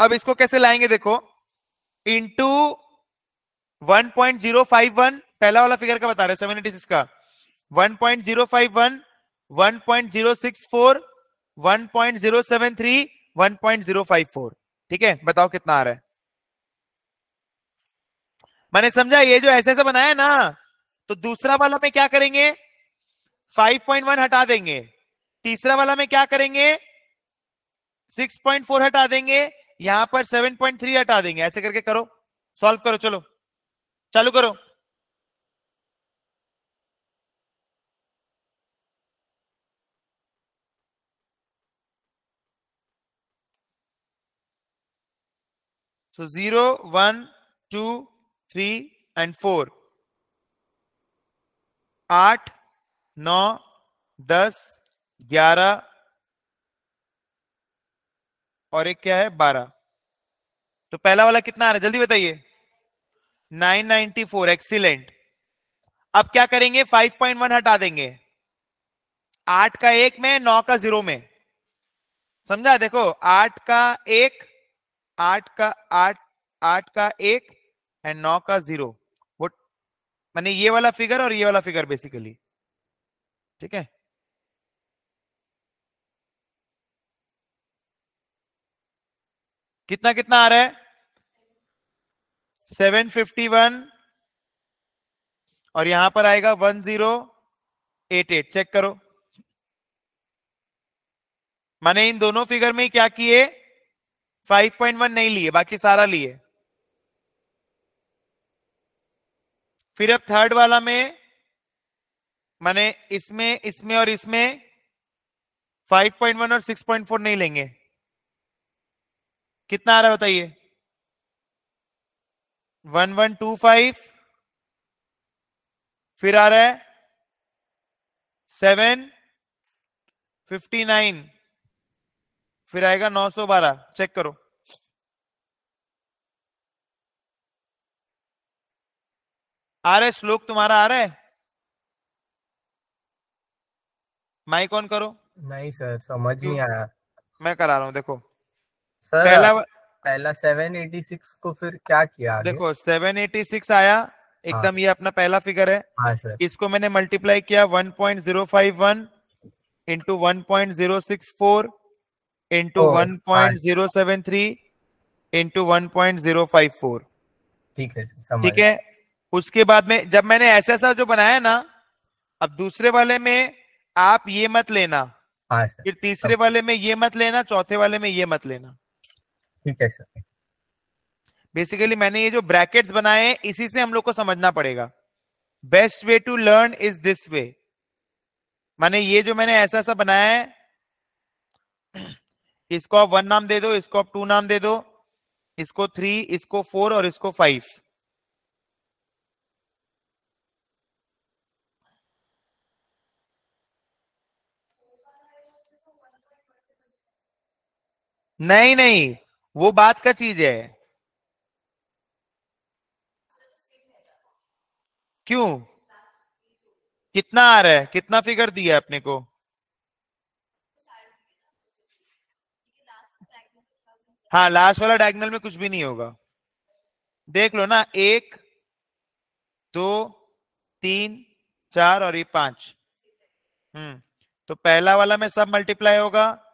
अब इसको कैसे लाएँगे देखो? इंटू 1.051 पहला वाला फिगर का बता रहे सेवन एटी सिक्स का। 1.051 1.064 1.073 1.054 ठीक है? बताओ कितना आ रहा है। मैंने समझा, ये जो ऐसे ऐसे बनाया ना तो दूसरा वाला में क्या करेंगे? 5.1 हटा देंगे। तीसरा वाला में क्या करेंगे? 6.4 हटा देंगे यहाँ पर 7.3 हटा देंगे ऐसे करके करो सॉल्व करो चलो चालू करो So 0, 1, 2, 3 and 4. आठ नौ दस ग्यारह और एक क्या है? बारह। तो पहला वाला कितना आ रहा है? जल्दी बताइए। 994 एक्सीलेंट। अब क्या करेंगे? 5.1 हटा देंगे। आठ का एक में, नौ का ज़ीरो में। समझा? देखो, आठ का एक, आठ का आठ आठ का एक एंड नौ का ज़ीरो। वो, माने ये वाला फिगर और ये वाला फिगर बेसिकली ठीक है? कितना कितना आ रहा है? 751 और यहाँ पर आएगा 1088 चेक करो। मैंने इन दोनों फिगर में क्या किए? 5.1 नहीं लिए, बाकी सारा लिए। फिर अब थर्ड वाला में मैंने इसमें इसमें और इसमें 5.1 और 6.4 नहीं लेंगे। कितना आ रहा है बताइए? 1125 फिर आ रहा है 759 फिर आएगा 912 चेक करो. आ रहा है श्लोक तुम्हारा आ रहा है? माइक ऑन करो. नहीं सर समझ नहीं आया। मैं करा रहा हूँ देखो। सर पहला पहला 786 को फिर क्या किया आगे? देखो 786 आया एकदम ये अपना पहला फिगर है। हाँ सर। इसको मैंने मल्टीप्लाई किया 1.051 into one point zero six four into one point zero seven three into one point zero five four ठीक है ठीक है? उसके बाद में जब मैंने ऐसा ऐसा जो बनाया ना अब दूसरे वाले में आप ये मत लेना। हाँ सर। फिर तीसरे वाले में ये मत लेना चौथे वाले में ये मत लेना। ठीक है। सर बेसिकली मैंने ये जो ब्रैकेट्स बनाए हैं, इसी से हम लोग को समझना पड़ेगा। Best way to learn is this way माने ये जो मैंने ऐसा ऐसा बनाया है, इसको आप वन नाम दे दो, इसको आप टू नाम दे दो, इसको थ्री इसको फोर और इसको फाइव नहीं नहीं। वो बात का चीज़ है। क्यों? कितना आ रहा है? कितना फिगर दिया है अपने को? हाँ लास्ट वाला डायगोनल में कुछ भी नहीं होगा। देख लो ना, एक, दो, तीन, चार और ये पाँच। हम्म तो पहला वाला में सब मल्टीप्लाई होगा।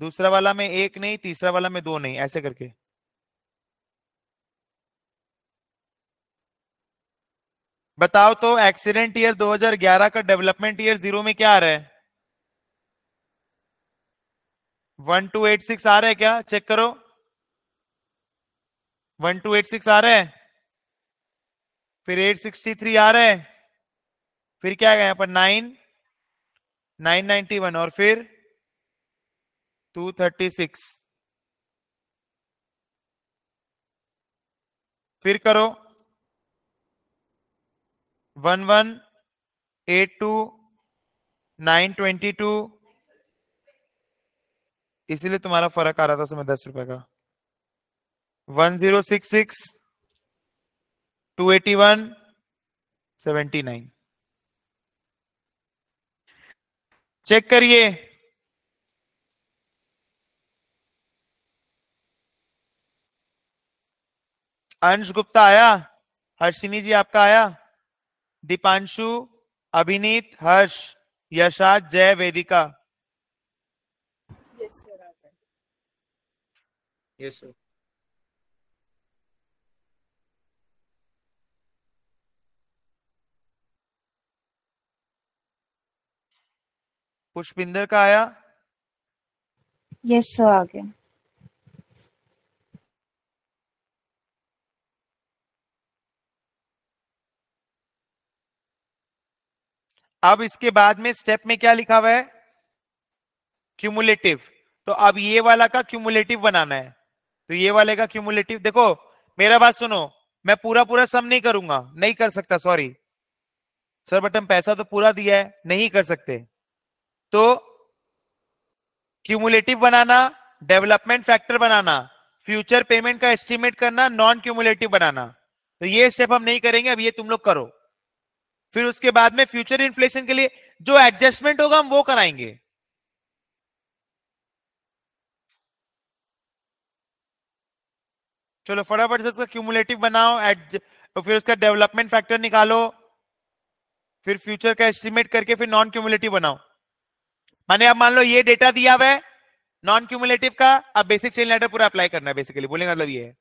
दूसरा वाला में एक नहीं, तीसरा वाला में दो नहीं, ऐसे करके। बताओ तो एक्सीडेंट ईयर 2011 का डेवलपमेंट ईयर ज़ीरो में क्या आ रहा है? वन टू एट सिक्स आ रहा है क्या? चेक करो। वन टू एट सिक्स आ रहा है। फिर एट सिक्सटी थ्री आ रहा है। फिर क्या गया यहाँ पर? नाइन। नाइन नाइनटी वन और फिर? टू थर्टी सिक्स फिर करो। One one eight two nine twenty two इसीलिए तुम्हारा फ़र्क आ रहा था उसमें दस रुपए का। One zero six six two eighty one seventy nine check करिए। अंश गुप्ता आया हर्षिनी जी आपका आया दीपांशु अभिनीत हर्ष यशाद जय वेदिका। Yes. Yes, पुष्पिंदर का आया। यस सर आ गया अब इसके बाद में स्टेप में क्या लिखा हुआ है? क्यूमुलेटिव तो अब ये वाला का क्यूमुलेटिव बनाना है। तो ये वाले का क्यूमुलेटिव देखो, मेरा बात सुनो, मैं पूरा पूरा सम नहीं करूँगा। नहीं कर सकता सॉरी सर बटन पैसा तो पूरा दिया है, नहीं कर सकते। तो क्यूमुलेटिव बनाना डेवलपमेंट फैक्टर बनाना फ्यूचर पेमेंट का एस्टिमेट करना नॉन क्यूमुलेटिव बनाना। तो ये स्टेप हम नहीं करेंगे, अब ये तुम लोग करो। फिर उसके बाद में फ्यूचर इन्फ्लेशन के लिए जो एडजस्टमेंट होगा हम वो कराएँगे। चलो फटाफट से उसका क्यूमुलेटिव बनाओ एड फिर उसका डेवलपमेंट फैक्टर निकालो, फिर फ्यूचर का एस्टिमेट करके फिर नॉन क्यूमुलेटिव बनाओ। माने अब मान लो ये डेटा दिया हुआ है नॉन क्यूमुलेटिव का, अब बेसिक चेन लेटर पूरा अप्लाई करना है बेसिकली बोलेंगे मतलब ये है।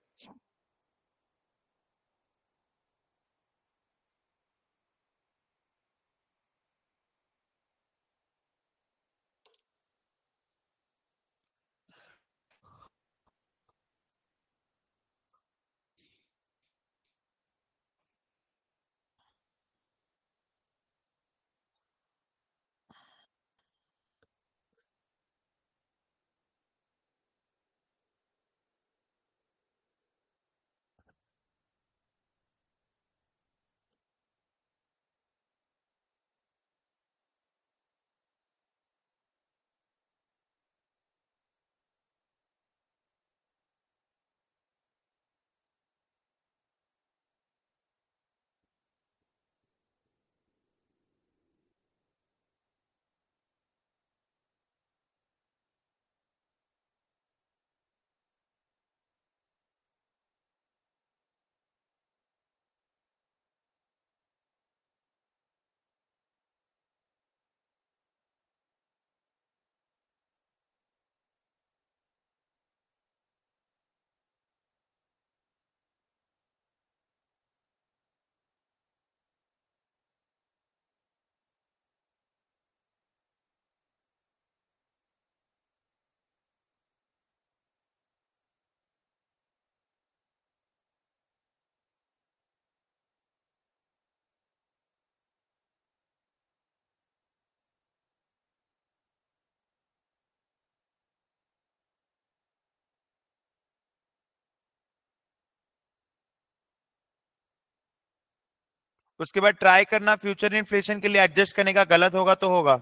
उसके बाद ट्राई करना फ्यूचर इन्फ्लेशन के लिए एडजस्ट करने का गलत होगा तो होगा।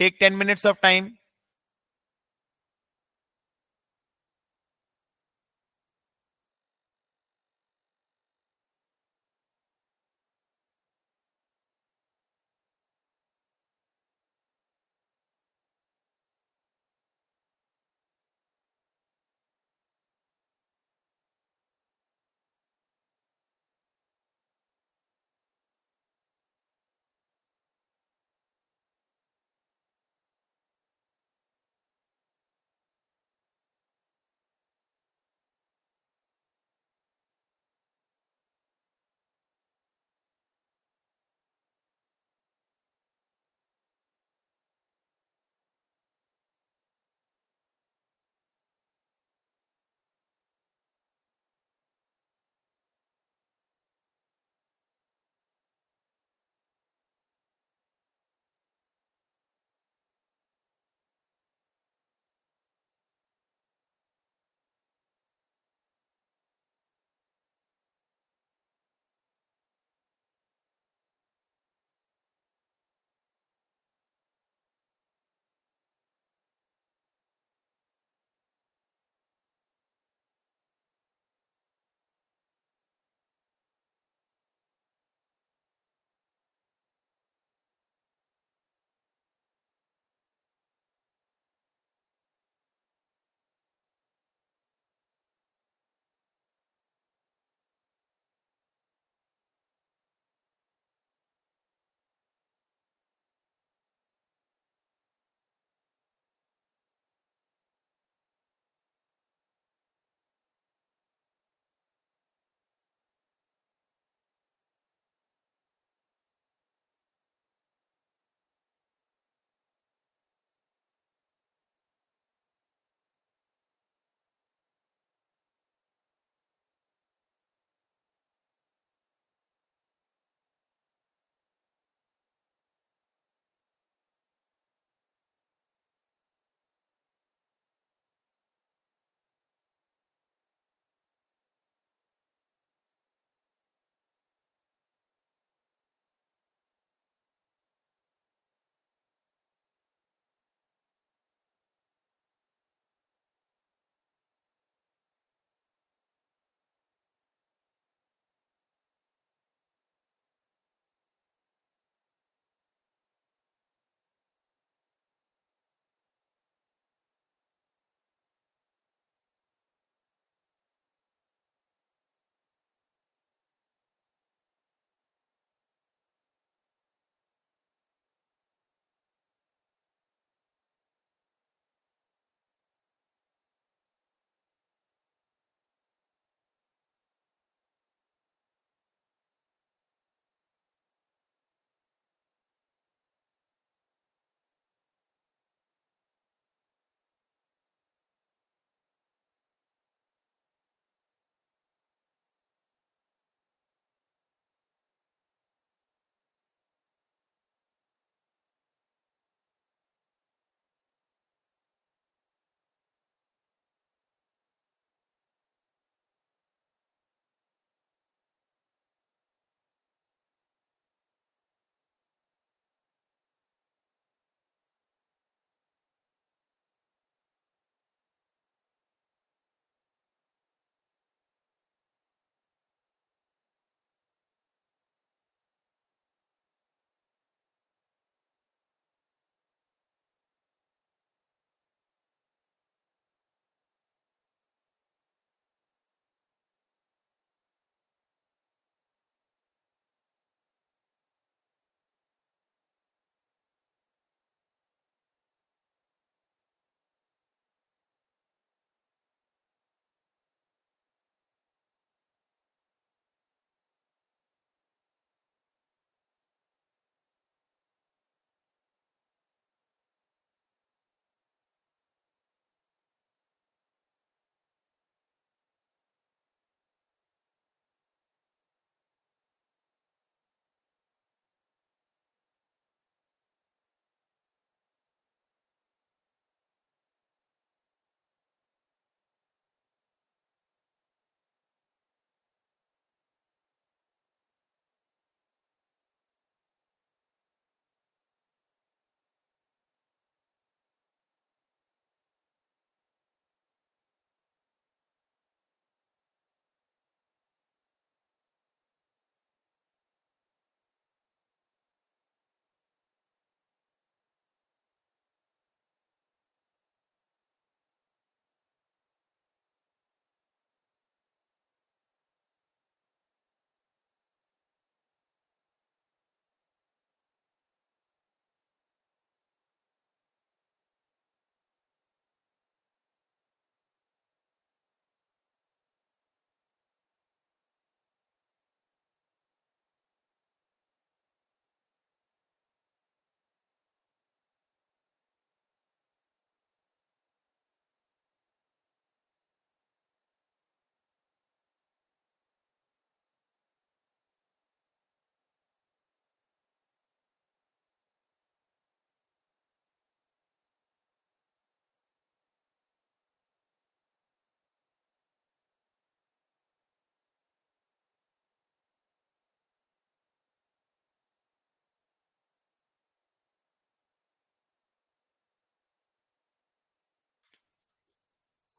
Take ten minutes of time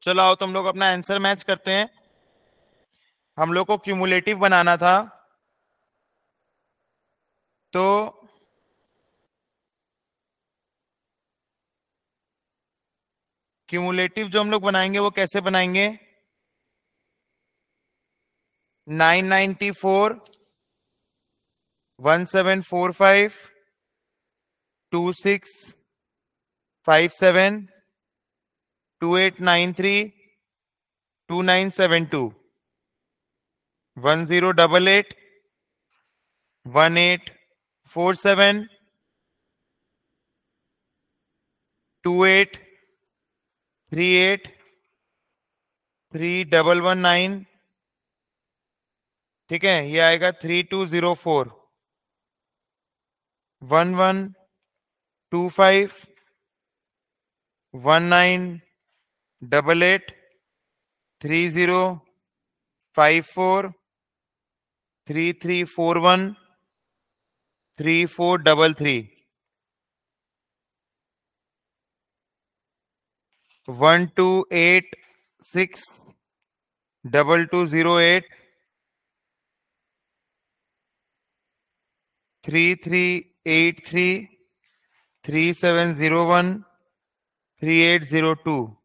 चलो आओ, तुम लोग अपना आंसर मैच करते हैं। हम लोग को क्यूमुलेटिव बनाना था। तो क्यूमुलेटिव जो हम लोग बनाएँगे, वो कैसे बनाएँगे? 994 1745 26 57 2893 2972 1088 1847 28 38 3119 ठीक है, ये आएगा three two zero four one one two five one nine double eight three zero five four three three four one three four double three. One two eight six double two zero eight three three eight three three seven zero one three eight zero two.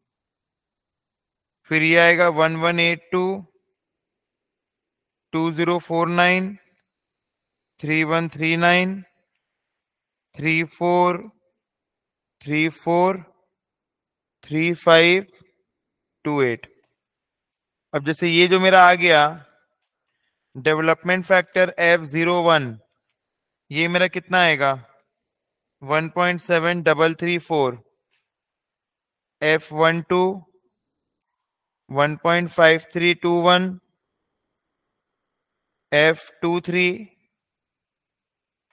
फिर ये आएगा one one eight two two zero four nine, three one three nine, three four three four, three five, two eight. अब जैसे ये जो मेरा आ गया, development factor F zero one, ये मेरा कितना आएगा? One point seven double three four, F one two one point five three two one F two three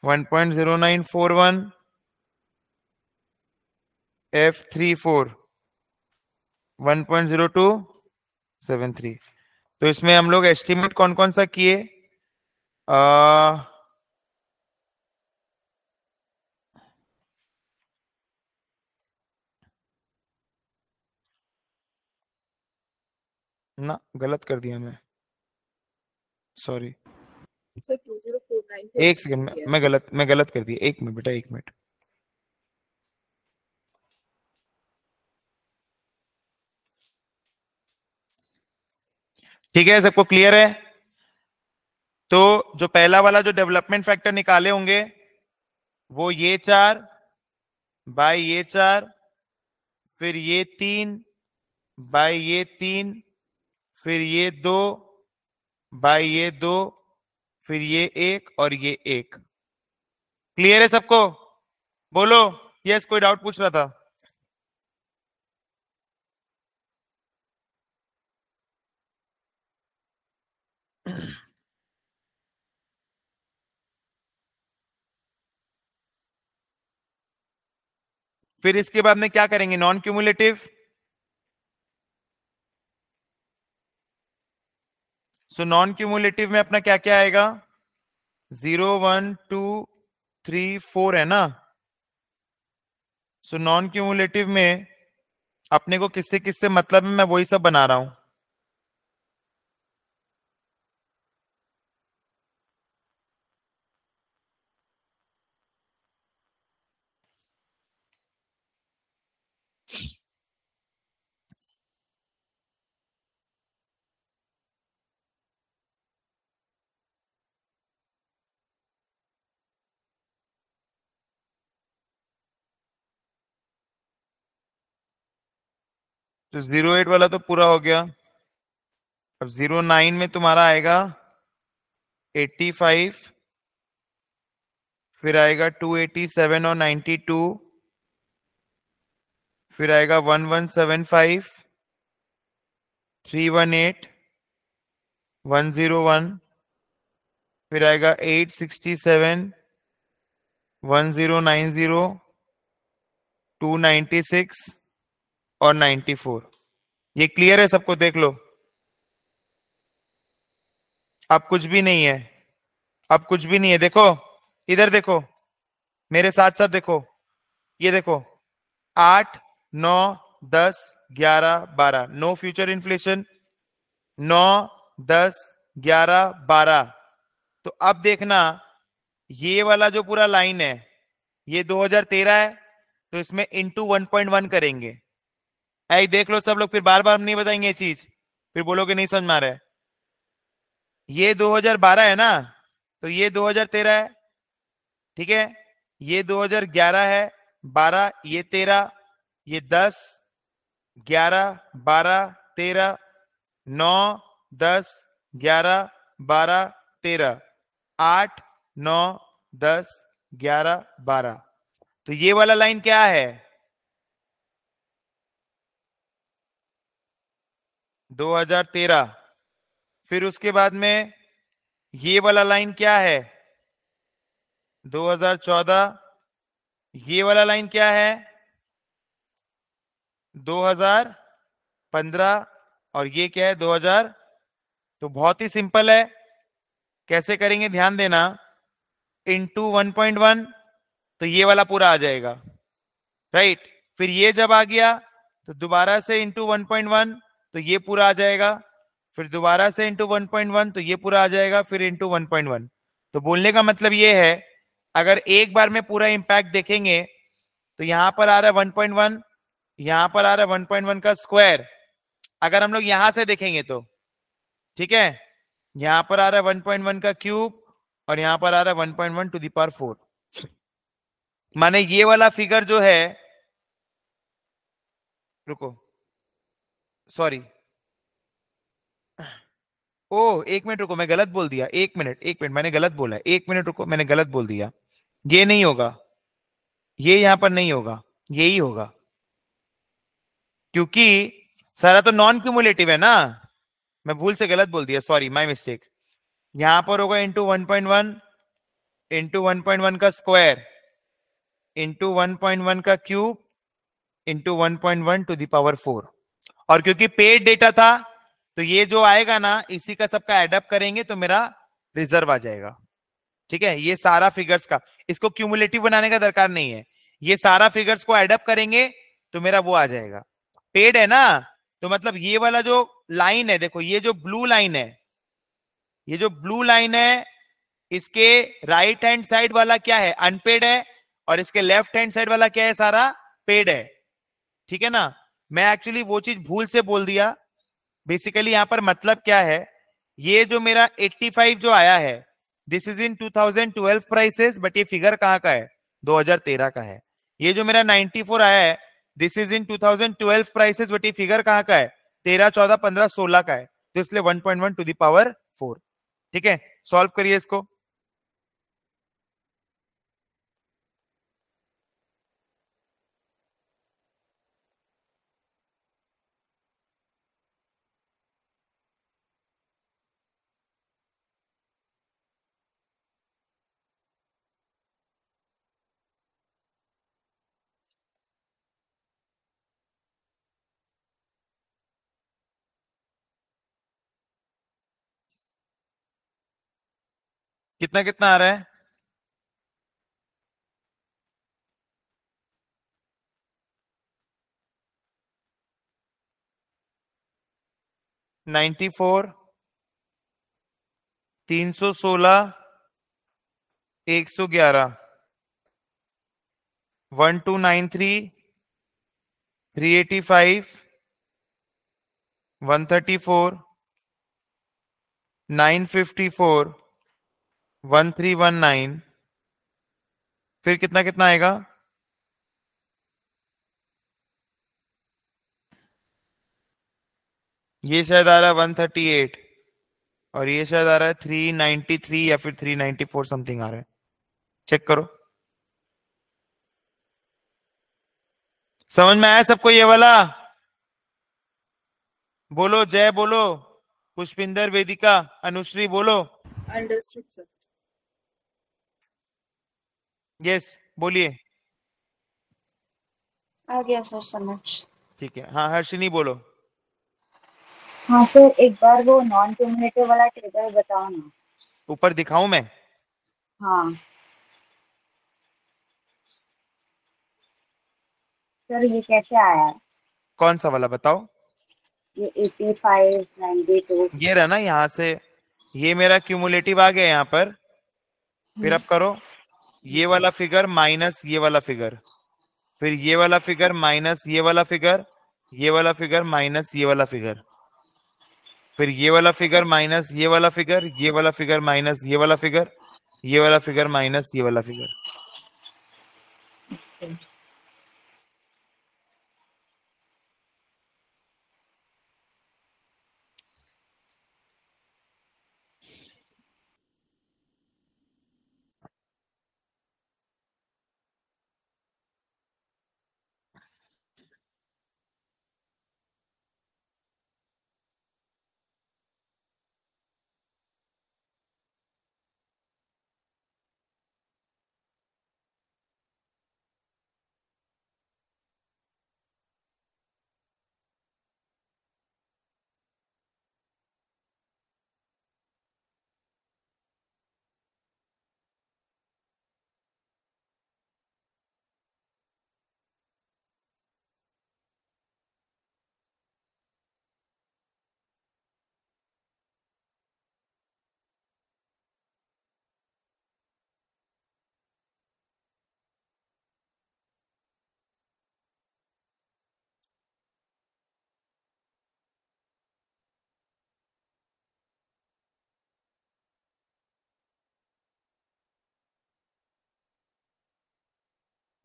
one point zero nine four one F three four one point zero two seven three तो इसमें हम लोग estimate कौन कौन सा किए? ना गलत कर दिया मैं। सॉरी सर 2049 एक सेकंड मैं, मैं गलत मैं गलत कर दिया। एक मिनट बेटा एक मिनट। ठीक है सबको क्लियर है? तो जो पहला वाला जो डेवलपमेंट फैक्टर निकाले होंगे वो ये चार बाय ये चार फिर ये तीन बाय ये तीन फिर ये दो बाय ये दो, फिर ये एक और ये एक। क्लियर है सबको? बोलो यस कोई डाउट पूछ रहा था। फिर इसके बाद में क्या करेंगे? Non cumulative so non cumulative में अपना क्या क्या आएगा? Zero one two three four है ना? सो नॉन क्यूमुलेटिव में अपने को किससे किससे मतलब है, मैं वही सब बना रहा हूँ। तो ज़ीरो एट वाला तो पूरा हो गया। अब ज़ीरो नाइन में तुम्हारा आएगा एट्टी फाइव, फिर आएगा टू एटी सेवन और नाइन्टी टू, फिर आएगा one one seven five, three one eight, one zero one, फिर आएगा eight sixty seven, one zero nine zero, two ninety six और 94 ये क्लियर है? सबको देख लो। अब कुछ भी नहीं है। अब कुछ भी नहीं है। देखो, इधर देखो। मेरे साथ साथ देखो। ये देखो। आठ, नौ, दस, ग्यारह, बारह। नो फ्यूचर इन्फ्लेशन नौ, दस, ग्यारह, बारह। तो अब देखना, ये वाला जो पूरा लाइन है, ये 2013 है तो इसमें इंटू 1.1 करेंगे। ऐ देख लो, सब लोग फिर बार बार हम नहीं बताएँगे ये चीज़। फिर बोलोगे नहीं समझ में आ रहा है। ये 2012 है ना? तो ये 2013 है। ठीक है? ये 2011 है 12 ये 13 ये 10 11 12 13 9 10 11 12 13 8 9 10 11 12 तो ये वाला लाइन क्या है? 2013 फिर उसके बाद में ये वाला लाइन क्या है? 2014 ये वाला लाइन क्या है? 2015 और ये क्या है? 2000 तो बहुत ही सिंपल है। कैसे करेंगे? ध्यान देना। पॉइंट वन तो ये वाला पूरा आ जाएगा। राइट? फिर ये जब आ गया तो दोबारा से इंटू वन पॉइंट वन तो ये पूरा आ जाएगा। फिर दोबारा से इंटू वन पॉइंट वन तो ये पूरा आ जाएगा, फिर इंटू वन पॉइंट वन तो बोलने का मतलब ये है, अगर एक बार में पूरा इंपैक्ट देखेंगे तो यहाँ पर आ रहा है वन पॉइंट वन यहाँ पर आ रहा है वन पॉइंट वन का स्क्वायर अगर हम लोग यहाँ से देखेंगे तो ठीक है? यहाँ पर आ रहा है वन पॉइंट वन का क्यूब और यहाँ पर आ रहा है one point one to the power four माने ये वाला फिगर जो है, रुको। सॉरी ओ एक मिनट रुको, मैं गलत बोल दिया। एक मिनट एक मिनट, मैंने गलत बोला एक मिनट रुको, मैंने गलत बोल दिया। ये नहीं होगा। ये यहाँ पर नहीं होगा। यही होगा। क्योंकि सारा तो नॉन क्यूमुलेटिव है ना? मैं भूल से गलत बोल दिया। सॉरी माय मिस्टेक यहाँ पर होगा into one point one into one point one का square into one point one का cube into one point one to the power four और क्योंकि पेड डेटा था तो ये जो आएगा ना, इसी का सबका एडअप करेंगे तो मेरा रिज़र्व आ जाएगा। ठीक है? ये सारा फिगर्स का। इसको क्यूमुलेटिव बनाने का दरकार नहीं है। ये सारा फिगर्स को एडअप करेंगे तो मेरा वो आ जाएगा। पेड है ना? तो मतलब ये वाला जो लाइन है, देखो, ये जो ब्लू लाइन है, ये जो ब्लू लाइन है, इसके राइट हैंड साइड वाला क्या है? अनपेड है, और इसके लेफ़्ट हैंड साइड वाला क्या है सारा? पेड है। ठीक है ना? मैं एक्चुअली वो चीज़ भूल से बोल दिया। बेसिकली यहाँ पर मतलब क्या है? ये जो मेरा 85 जो आया है this is in 2012 prices but ये फिगर कहाँ का है? 2013 का है। ये जो मेरा 94 आया है this is in 2012 prices but ये फिगर कहाँ का है? 13 14 15 16 का है। तो इसलिए 1.1 टू दी पावर 4 ठीक है? सॉल्व करिए इसको। कितना कितना आ रहा है? नाइन्टी फोर, तीन सौ सोलह, एक सौ ग्यारह। One two nine three three eighty five, one thirty four, nine fifty four. One three one nine फिर कितना कितना आएगा? ये शायद आ रहा है वन थर्टी एट और ये शायद आ रहा है थ्री नाइनटी थ्री या फिर थ्री नाइनटी फोर समथिंग आ रहा है। चेक करो। समझ में आया सबको ये वाला? बोलो जय बोलो पुष्पिंदर वेदिका अनुश्री बोलो। Understood, sir. यस बोलिए। आ गया सर समझ। ठीक है। हाँ हर्षिनी बोलो। हाँ सर एक बार वो नॉन क्यूमुलेटिव वाला टेबल बताओ ना। ऊपर दिखाऊँ मैं? हाँ। सर ये कैसे आया? कौन सा वाला बताओ? ये एटी फाइव नाइन्टी टू ये रहा ना यहाँ से। ये मेरा क्यूमुलेटिव आ गया यहाँ पर। फिर अब करो। ये वाला फिगर माइनस ये वाला फिगर फिर ये वाला फिगर माइनस ये वाला फिगर ये वाला फिगर माइनस ये वाला फिगर फिर ये वाला फिगर माइनस ये वाला फिगर ये वाला फिगर माइनस ये वाला फिगर ये वाला फिगर माइनस ये वाला फिगर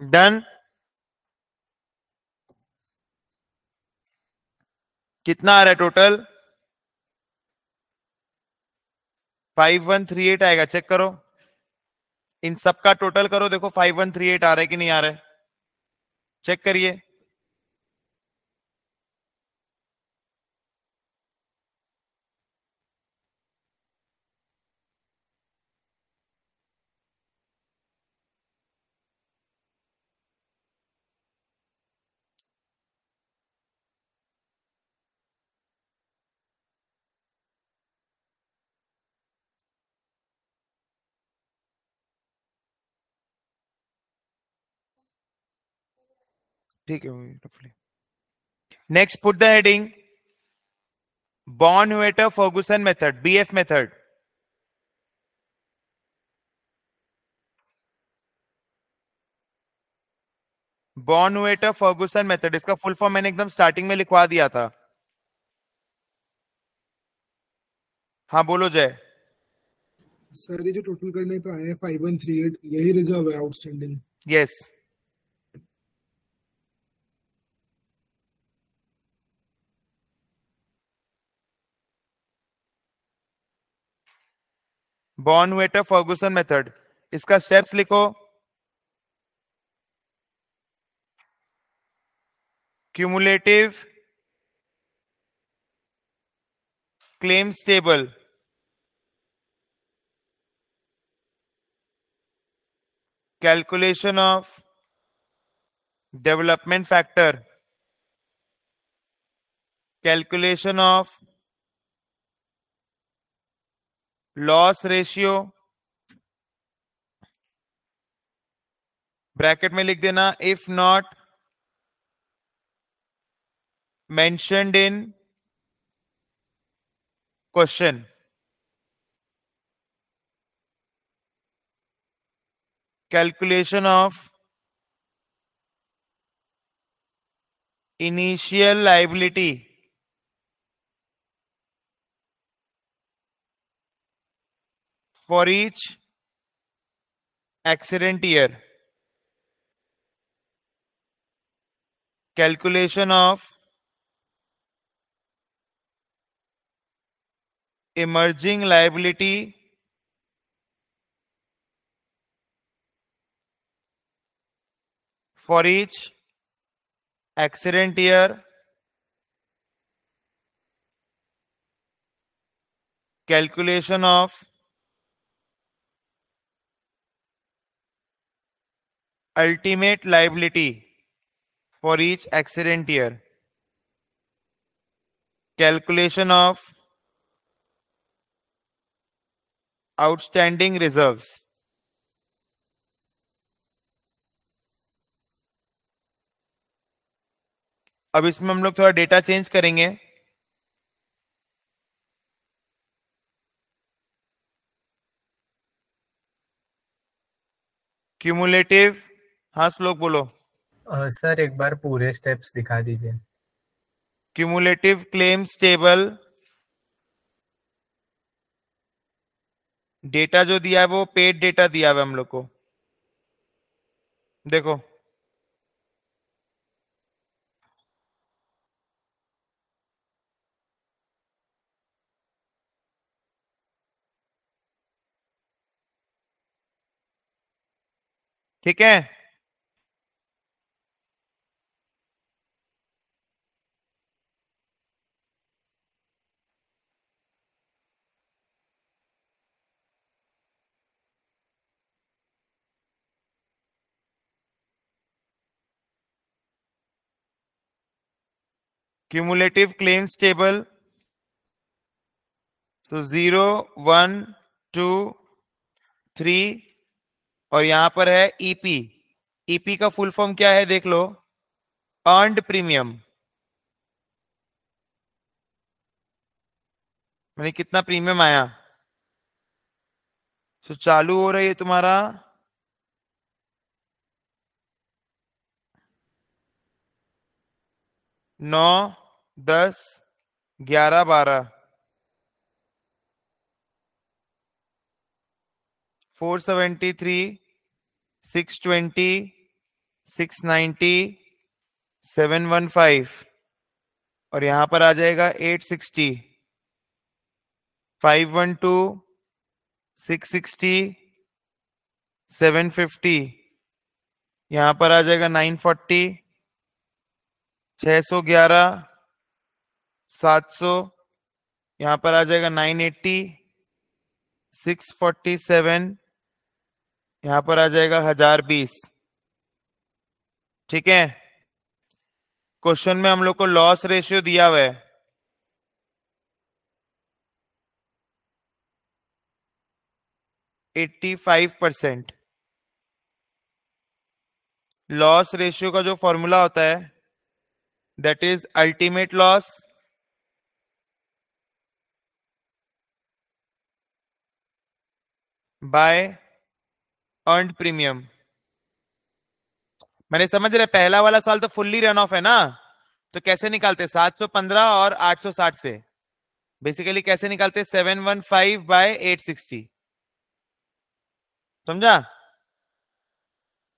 डन। कितना आ रहा है total five one three eight आएगा चेक करो। इन सबका टोटल करो, देखो फाइव वन थ्री एट आ रहा है कि नहीं आ रहा है। चेक करिए। ठीक है रफली next put the heading Bornhuetter Ferguson method BF method Bornhuetter Ferguson method इसका फुल फॉर्म मैंने एकदम स्टार्टिंग में लिखवा दिया था। हाँ बोलो जय। सर ये जो टोटल करने पे आए हैं फाइव वन थ्री एट यही रिज़र्व है outstanding yes Born Bornhuetter Ferguson method इसका स्टेप्स लिखो। Cumulative claims table calculation of development factor calculation of loss ratio bracket में लिख देना if not mentioned in question calculation of initial liability for each accident year calculation of emerging liability for each accident year calculation of ultimate liability for each accident year calculation of outstanding reserves अब इसमें हम लोग थोड़ा data change करेंगे cumulative हाँ श्लोक बोलो। Sir एक बार पूरे स्टेप्स दिखा दीजिए। क्यूमुलेटिव क्लेम्स टेबल डेटा जो दिया है वो पेड डेटा दिया हुआ है हम लोग को। देखो। ठीक है? Cumulative claims table. तो ज़ीरो वन टू थ्री और यहाँ पर है ईपी ईपी का फुल फॉर्म क्या है देख लो? अर्ड प्रीमियम मैंने कितना प्रीमियम आया? तो चालू हो रही है तुम्हारा। नौ दस, ग्यारह, बारह। Four seventy three, six twenty, six ninety seven one five. और यहाँ पर आ जाएगा eight sixty. Five one two, six sixty, seven fifty. यहाँ पर आ जाएगा नाइन फोर्टी, छह सौ ग्यारह सात सौ, यहाँ पर आ जाएगा nine eighty six forty seven, यहाँ पर आ जाएगा हज़ार बीस। ठीक है? क्वेश्चन में हम लोग को लॉस रेशियो दिया हुआ है। Eighty five percent. Loss ratio का जो फॉर्मूला होता है that is ultimate loss by earned premium. मैंने समझ रहे, पहला वाला साल तो फुल्ली रन ऑफ़ है ना? तो कैसे निकालते? 715 और 860 से बेसिकली कैसे निकालते? 715 बाय 860 समझा?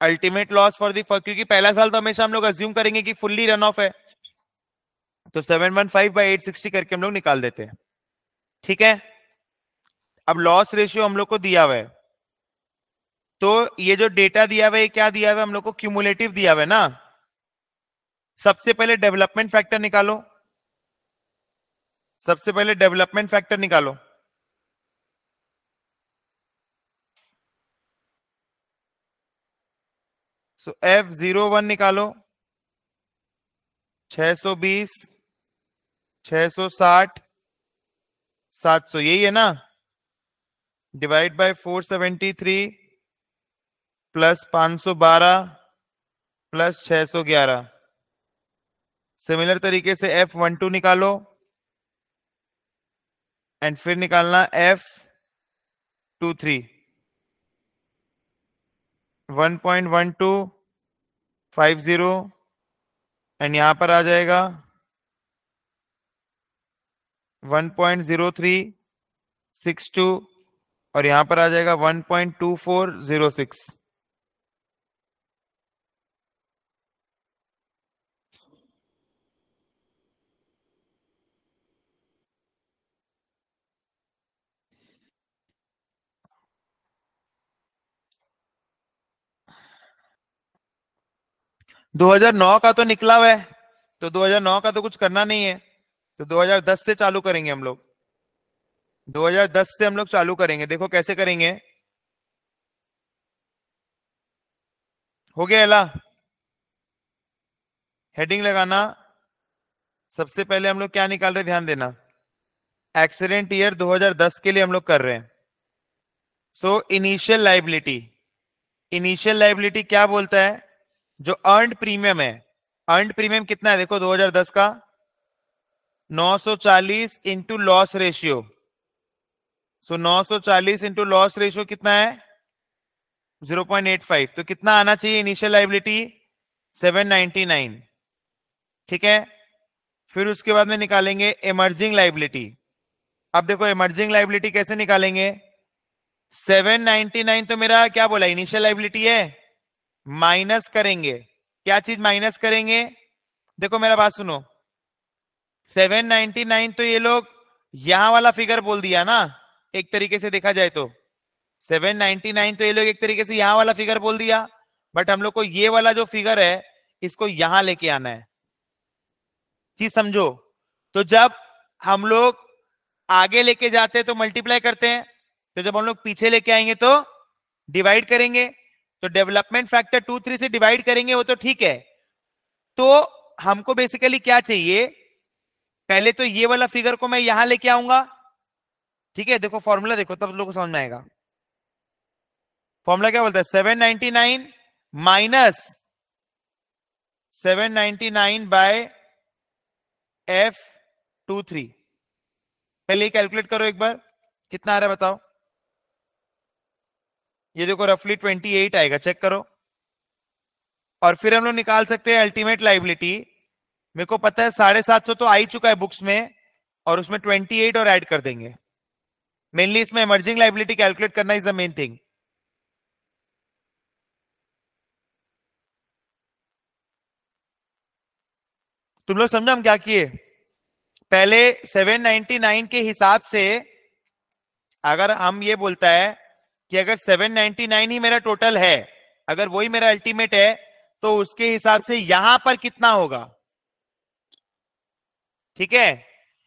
अल्टीमेट लॉस फॉर दी क्योंकि पहला साल तो हमेशा हम लोग अज्यूम करेंगे कि फुल्ली रन ऑफ़ है। तो 715 बाई 860 करके हम लोग निकाल देते हैं। ठीक है? अब लॉस रेशियो हम लोग को दिया हुआ है। तो ये जो डेटा दिया हुआ है क्या दिया हुआ है? हम लोग को क्यूमुलेटिव दिया हुआ है ना? सबसे पहले डेवलपमेंट फैक्टर निकालो। सबसे पहले डेवलपमेंट फैक्टर निकालो। सो एफ़ ज़ीरो वन निकालो। 620 660 700 यही है ना? Divide by 473 plus 512 plus 611 similar तरीके से एफ़ वन टू निकालो एंड फिर निकालना F two three. One point one two, five zero and यहाँ पर आ जाएगा one point zero three, six two और यहाँ पर आ जाएगा one point two four zero six. दो हज़ार नौ का तो निकला हुआ है तो 2009 का तो कुछ करना नहीं है तो 2010 से चालू करेंगे हम लोग। 2010 से हम लोग चालू करेंगे। देखो कैसे करेंगे। हो गया एला। हेडिंग लगाना। सबसे पहले हम लोग क्या निकाल रहे ध्यान देना। एक्सीडेंट ईयर 2010 के लिए हम लोग कर रहे हैं। So initial liability initial liability क्या बोलता है? जो अर्नड प्रीमियम है। अर्नड प्रीमियम कितना है? देखो 2010 का। 940 सौ चालीस into loss ratio so 940 into loss ratio कितना है? 0.85 तो कितना आना चाहिए इनिशियल लाइबिलिटी 799 ठीक है? फिर उसके बाद में निकालेंगे इमर्जिंग लाइबिलिटी अब देखो इमर्जिंग लाइबिलिटी कैसे निकालेंगे? 799 तो मेरा क्या बोला? इनिशियल लाइबिलिटी है। माइनस करेंगे। क्या चीज़ माइनस करेंगे? देखो, मेरा बात सुनो। 799 तो ये लोग यहाँ वाला फिगर बोल दिया ना। एक तरीके से देखा जाए तो। 799 तो ये लोग एक तरीके से यहाँ वाला फिगर बोल दिया बट हम लोग को ये वाला जो फिगर है, इसको यहाँ लेके आना है। चीज़ समझो? तो जब हम लोग आगे लेके जाते हैं तो मल्टीप्लाई करते हैं तो जब हम लोग पीछे लेके आएँगे तो डिवाइड करेंगे तो डेवलपमेंट फैक्टर टू थ्री से डिवाइड करेंगे, वो तो ठीक है। तो हमको बेसिकली क्या चाहिए? पहले तो ये वाला फिगर को मैं यहाँ लेके आऊँगा ठीक है, देखो फॉर्मूला देखो, तब लोग को समझ में आएगा। फॉर्मूला क्या बोलता है? Seven ninety nine minus seven ninety nine by F two three पहले कैलकुलेट करो एक बार, कितना आ रहा है बताओ। ये देखो रफली 28 आएगा चेक करो। और फिर हम लोग निकाल सकते हैं अल्टीमेट लाइबिलिटी मेरे को पता है साढ़े सात सौ तो आ ही चुका है बुक्स में, और उसमें 28 और ऐड कर देंगे। मेनली इसमें इमर्जिंग लाइबिलिटी कैलकुलेट करना इज़ द मेन थिंग तुम लोग समझो हम क्या किए? पहले 799 के हिसाब से अगर हम ये बोलता है कि अगर 799 ही मेरा टोटल है, अगर वही मेरा अल्टीमेट है तो उसके हिसाब से यहाँ पर कितना होगा? ठीक है?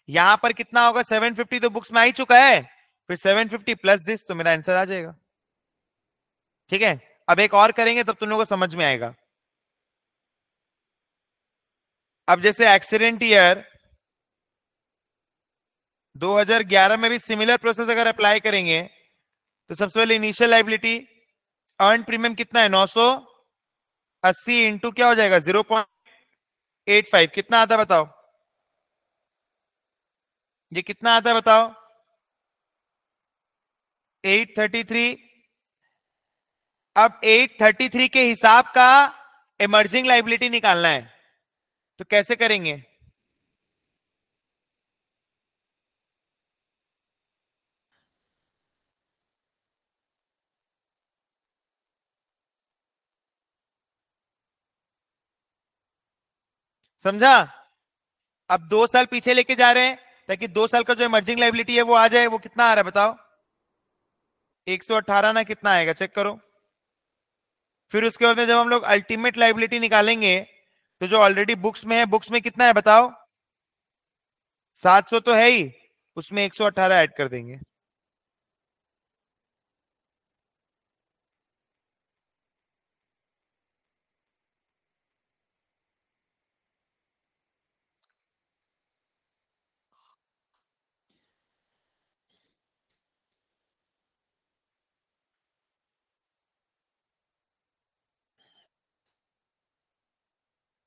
यहाँ पर कितना होगा? 750 तो बुक्स में आ ही चुका है। फिर 750 प्लस दिस तो मेरा आंसर आ जाएगा। ठीक है? अब एक और करेंगे, तब तुम लोगों को समझ में आएगा। अब जैसे एक्सीडेंट ईयर 2011 में भी सिमिलर प्रोसेस अगर अप्लाई करेंगे तो सबसे पहले इनिशियल लाइबिलिटी अर्न प्रीमियम कितना है? 980 इंटू क्या हो जाएगा? 0.85 कितना आता बताओ? ये कितना आता बताओ? 833 अब 833 के हिसाब का इमर्जिंग लाइबिलिटी निकालना है। तो कैसे करेंगे? समझा? अब दो साल पीछे लेके जा रहे हैं, ताकि दो साल का जो इमर्जिंग लाइबिलिटी है वो आ जाए, वो कितना आ रहा है बताओ? 118 ना कितना आएगा? चेक करो। फिर उसके बाद में जब हम लोग अल्टीमेट लाइबिलिटी निकालेंगे तो जो ऑलरेडी बुक्स में है बुक्स में कितना है बताओ? 700 तो है ही। उसमें 118 ऐड कर देंगे।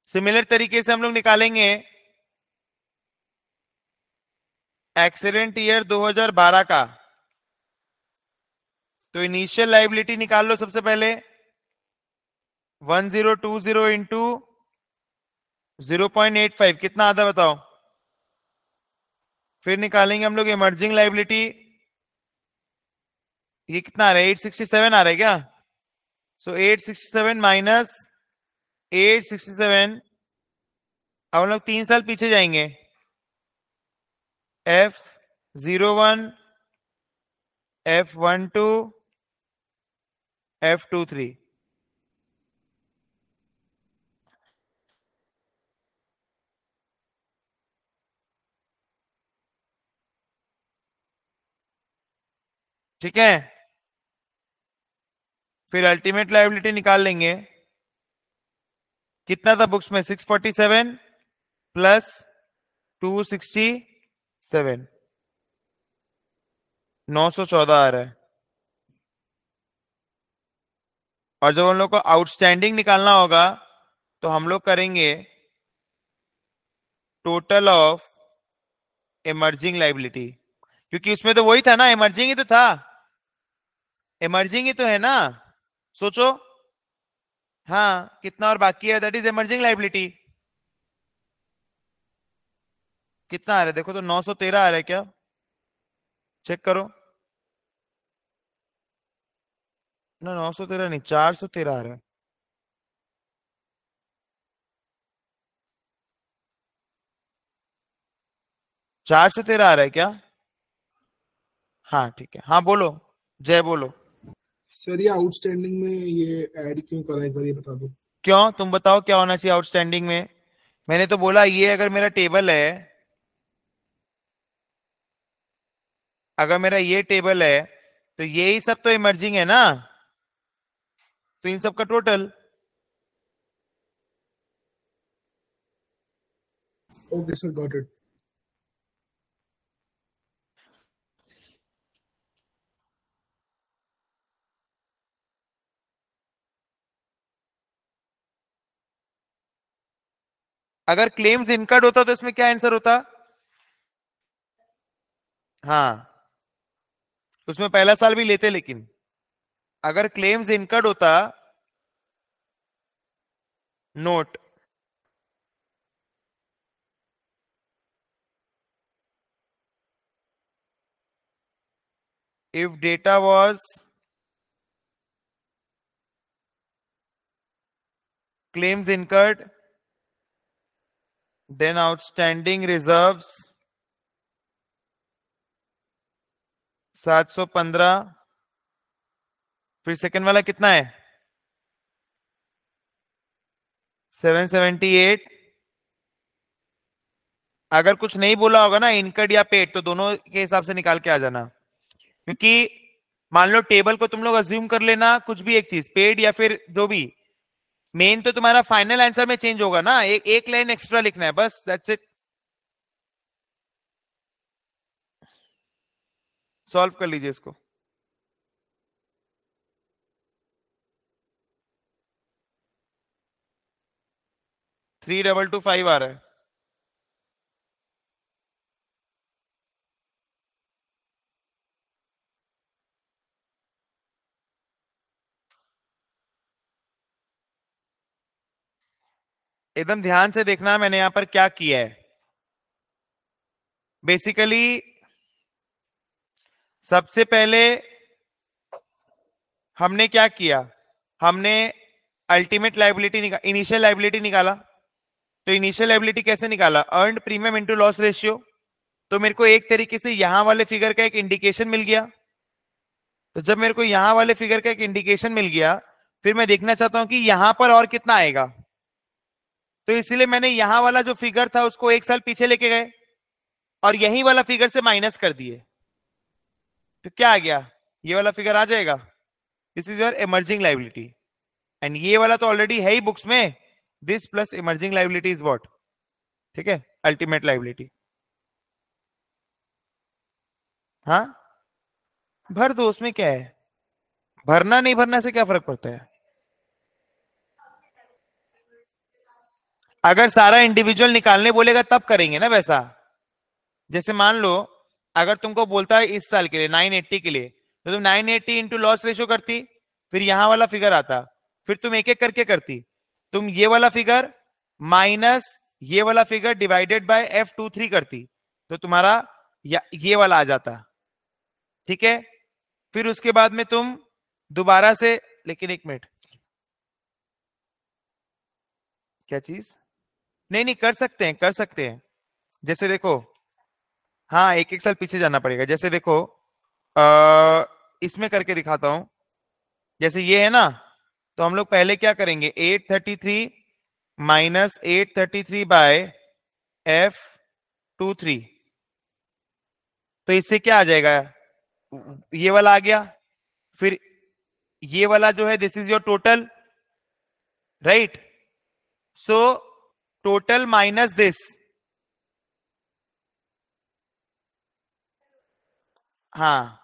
सिमिलर तरीके से हम लोग निकालेंगे। एक्सीडेंट ईयर 2012 का। तो इनिशियल लाइबिलिटी निकाल लो सबसे पहले। 1020 zero two zero into zero कितना आता बताओ। फिर निकालेंगे हम लोग इमर्जिंग लाइबिलिटी ये कितना आ रहा है? 867 आ रहा है क्या? सो so 867 माइनस 867 अब हम लोग तीन साल पीछे जाएँगे। F zero one F one two F two three. ठीक है? फिर अल्टीमेट लाइबिलिटी निकाल लेंगे। कितना था बुक्स में? 647 प्लस 267 914 आ रहा है। और जब हम लोग को आउटस्टैंडिंग निकालना होगा तो हम लोग करेंगे टोटल ऑफ़ इमर्जिंग लाइबिलिटी क्योंकि उसमें तो वही था ना इमर्जिंग ही तो था। इमर्जिंग ही तो है ना। सोचो। हाँ कितना और बाकी है? दैट इज़ इमर्जिंग लाइबिलिटी कितना आ रहा है? देखो तो 913 आ रहा है क्या? चेक करो। ना 913 नहीं 413 आ रहा है। चार सौ तेरह आ रहा है क्या? हाँ ठीक है। हाँ बोलो। जय बोलो। सर ये आउटस्टैंडिंग में ये ऐड क्यों करा? एक बार ये बता दो। क्यों? तुम बताओ क्या होना चाहिए आउटस्टैंडिंग में? मैंने तो बोला ये अगर मेरा टेबल है अगर मेरा ये टेबल है तो यही सब तो इमर्जिंग है ना? तो इन सब का total okay sir got it अगर क्लेम्स इनकर्ड होता तो इसमें क्या आंसर होता? हाँ। उसमें पहला साल भी लेते लेकिन। अगर क्लेम्स इनकर्ड होता note if data was claims incurred then outstanding reserves 715 फिर सेकंड वाला कितना है? 778 अगर कुछ नहीं बोला होगा ना इनकड या पेड तो दोनों के हिसाब से निकाल के आ जाना। क्योंकि मान लो टेबल को तुम लोग अज्यूम कर लेना, कुछ भी एक चीज़ पेड या फिर जो भी मेन तो तुम्हारा फाइनल आंसर में चेंज होगा ना? एक एक लाइन एक्स्ट्रा लिखना है, बस दैट्स इट सॉल्व कर लीजिए इसको। थ्री डबल टू फाइव आ रहा है। एकदम ध्यान से देखना मैंने यहाँ पर क्या किया है। बेसिकली सबसे पहले हमने क्या किया? हमने अल्टीमेट लाइबिलिटी इनिशियल लाइबिलिटी निकाला। तो इनिशियल लाइबिलिटी कैसे निकाला? Earn premium into loss ratio तो मेरे को एक तरीके से यहाँ वाले फिगर का एक इंडिकेशन मिल गया। तो जब मेरे को यहाँ वाले फिगर का एक इंडिकेशन मिल गया, फिर मैं देखना चाहता हूँ कि यहाँ पर और कितना आएगा। तो इसलिए मैंने यहाँ वाला जो फिगर था, उसको एक साल पीछे लेके गए और यही वाला फिगर से माइनस कर दिए। तो क्या आ गया? ये वाला फिगर आ जाएगा। This is your emerging liability and ये वाला तो ऑलरेडी है ही बुक्स में। This plus emerging liability is what ठीक है? अल्टीमेट लाइबिलिटी हाँ? भर दो, उसमें क्या है? भरना नहीं, भरना से क्या फ़र्क पड़ता है? अगर सारा इंडिविजुअल निकालने बोलेगा, तब करेंगे ना वैसा? जैसे मान लो, अगर तुमको बोलता है इस साल के लिए 980 के लिए तो तुम 980 एट्टी इंटू लॉस रेशो करती, फिर यहाँ वाला फिगर आता, फिर तुम एक एक करके करती। तुम ये वाला फिगर माइनस ये वाला figure divided by F two three करती तो तुम्हारा ये वाला आ जाता। ठीक है? फिर उसके बाद में तुम दोबारा से, लेकिन एक मिनट क्या चीज़? नहीं नहीं, कर सकते हैं, कर सकते हैं। जैसे देखो हाँ एक एक साल पीछे जाना पड़ेगा। जैसे देखो इसमें करके दिखाता हूँ। जैसे ये है ना तो हम लोग पहले क्या करेंगे? 833 thirty three minus eight thirty three by F two three. तो इससे क्या आ जाएगा? ये वाला आ गया। फिर ये वाला जो है this is your total right so total minus this हाँ।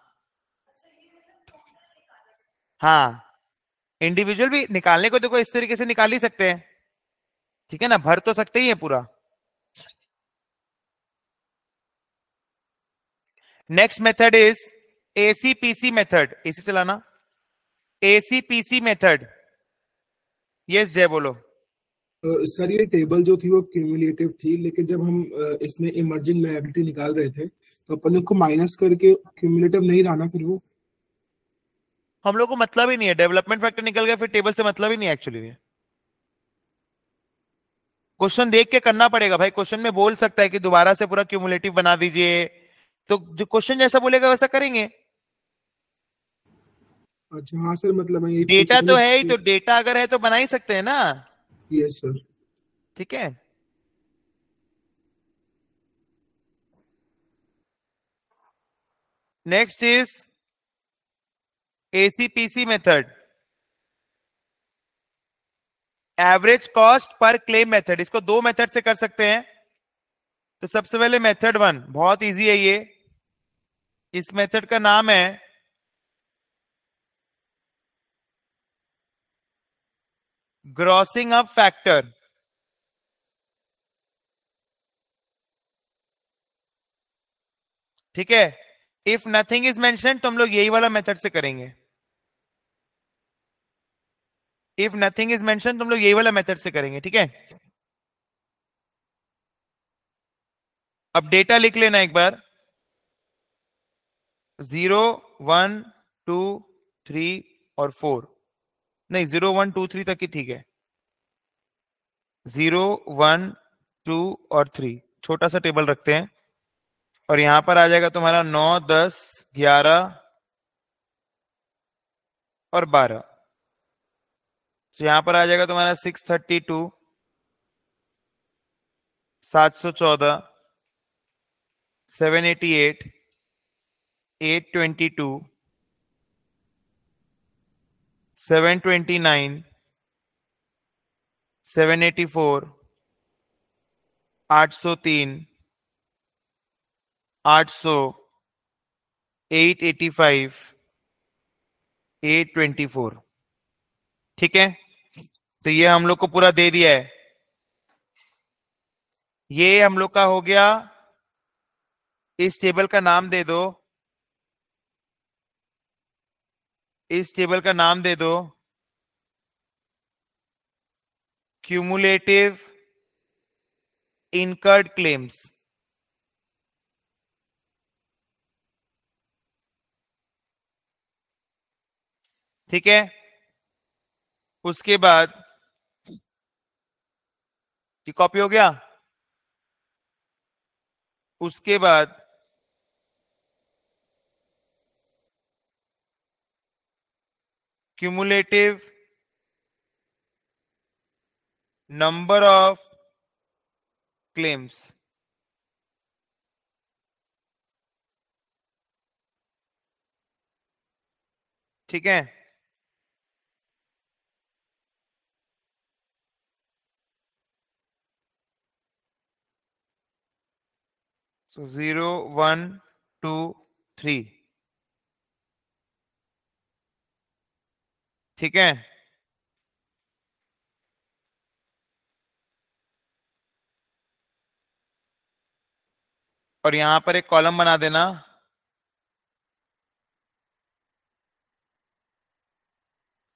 हाँ। इंडिविजुअल भी निकालने को देखो इस तरीके से निकाल ही सकते हैं। ठीक है ना? भर तो सकते ही है पूरा। Next method is ACPC method इसे चलाना। एसीपीसी मेथड यस जय बोलो। सर ये टेबल जो थी वो क्यूमुलेटिव थी लेकिन जब हम इसमें इमर्जिंग लायबिलिटी निकाल रहे थे तो अपन ने उसको माइनस करके क्यूमुलेटिव नहीं रहा ना फिर वो? हम लोग को मतलब ही नहीं है। डेवलपमेंट फैक्टर निकल गया फिर टेबल से मतलब ही नहीं है एक्चुअली क्वेश्चन देख के करना पड़ेगा भाई। क्वेश्चन में बोल सकता है कि दोबारा से पूरा क्यूमुलेटिव बना दीजिए। तो जो क्वेश्चन जैसा बोलेगा वैसा करेंगे। अच्छा हाँ सर मतलब डेटा तो है ही तो डेटा अगर है तो बना ही सकते हैं ना। यस सर ठीक है? Next is ACPC method average cost per claim method इसको दो मेथड से कर सकते हैं। तो सबसे पहले मेथड वन बहुत इजी है ये। इस मेथड का नाम है ग्रॉसिंग अप फैक्टर ठीक है? इफ़ नथिंग इज़ मेंशन तो हम लोग यही वाला मेथड से करेंगे। इफ़ नथिंग इज़ मेंशन तो हम लोग यही वाला मेथड से करेंगे, ठीक है? अब डेटा लिख लेना एक बार। ज़ीरो वन टू थ्री और फोर नहीं ज़ीरो वन टू थ्री तक ही ठीक है। ज़ीरो वन टू और थ्री छोटा सा टेबल रखते हैं। और यहाँ पर आ जाएगा तुम्हारा नौ, दस, ग्यारह और बारह। तो यहाँ पर आ जाएगा तुम्हारा सिक्स थर्टी टू सात सौ चौदह seven eighty eight eight twenty two seven twenty nine seven eighty four आठ सौ तीन आठ सौ eight eighty five eight twenty four ठीक है? तो ये हम लोग को पूरा दे दिया है। ये हम लोग का हो गया। इस टेबल का नाम दे दो। इस टेबल का नाम दे दो। क्यूमुलेटिव इनकर्ड क्लेम्स ठीक है? उसके बाद कॉपी हो गया? उसके बाद cumulative number of claims ठीक है so zero one two three ठीक है? और यहाँ पर एक कॉलम बना देना।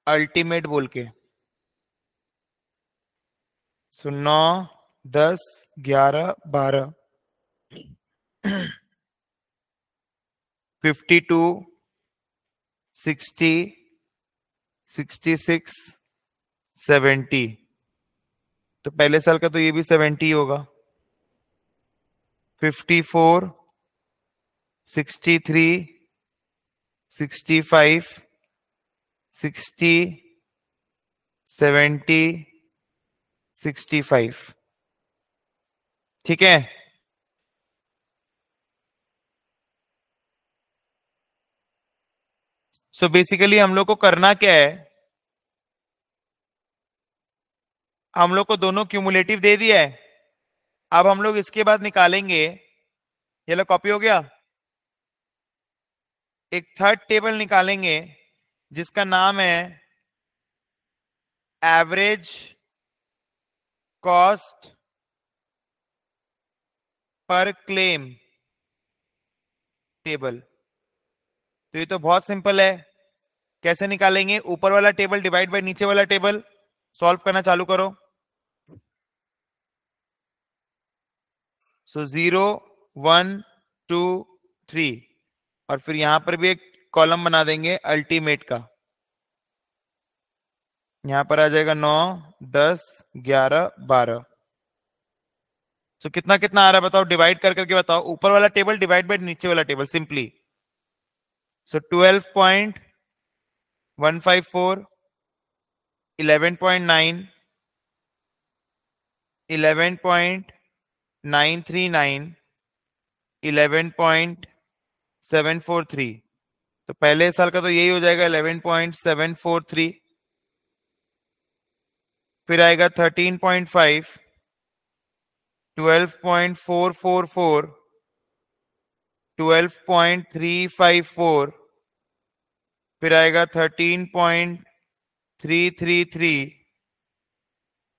अल्टीमेट बोल के। सो नौ, दस, ग्यारह, बारह। Fifty two sixty six, seventy. तो पहले साल का तो ये भी सेवेंटी होगा। Fifty four, sixty three, sixty five, sixty, seventy, sixty five. ठीक है? सो so बेसिकली हम लोग को करना क्या है? हम लोग को दोनों क्यूमुलेटिव दे दिया है। अब हम लोग इसके बाद निकालेंगे। ये लो कॉपी हो गया? एक थर्ड टेबल निकालेंगे, जिसका नाम है average cost per claim table तो ये तो बहुत सिंपल है। कैसे निकालेंगे? ऊपर वाला टेबल डिवाइड बाय नीचे वाला टेबल सॉल्व करना चालू करो। So zero one two three और फिर यहाँ पर भी एक कॉलम बना देंगे अल्टीमेट का। यहाँ पर आ जाएगा नौ, दस, ग्यारह, बारह। सो कितना कितना आ रहा है बताओ डिवाइड कर करके बताओ। ऊपर वाला टेबल डिवाइड बाय नीचे वाला table simply so twelve point one five four, eleven point nine, eleven point nine three nine, eleven point seven four three. तो पहले साल का तो यही हो जाएगा eleven point seven four three. फिर आएगा thirteen point five, twelve point four four four, twelve point three five four फिर आएगा thirteen point three three three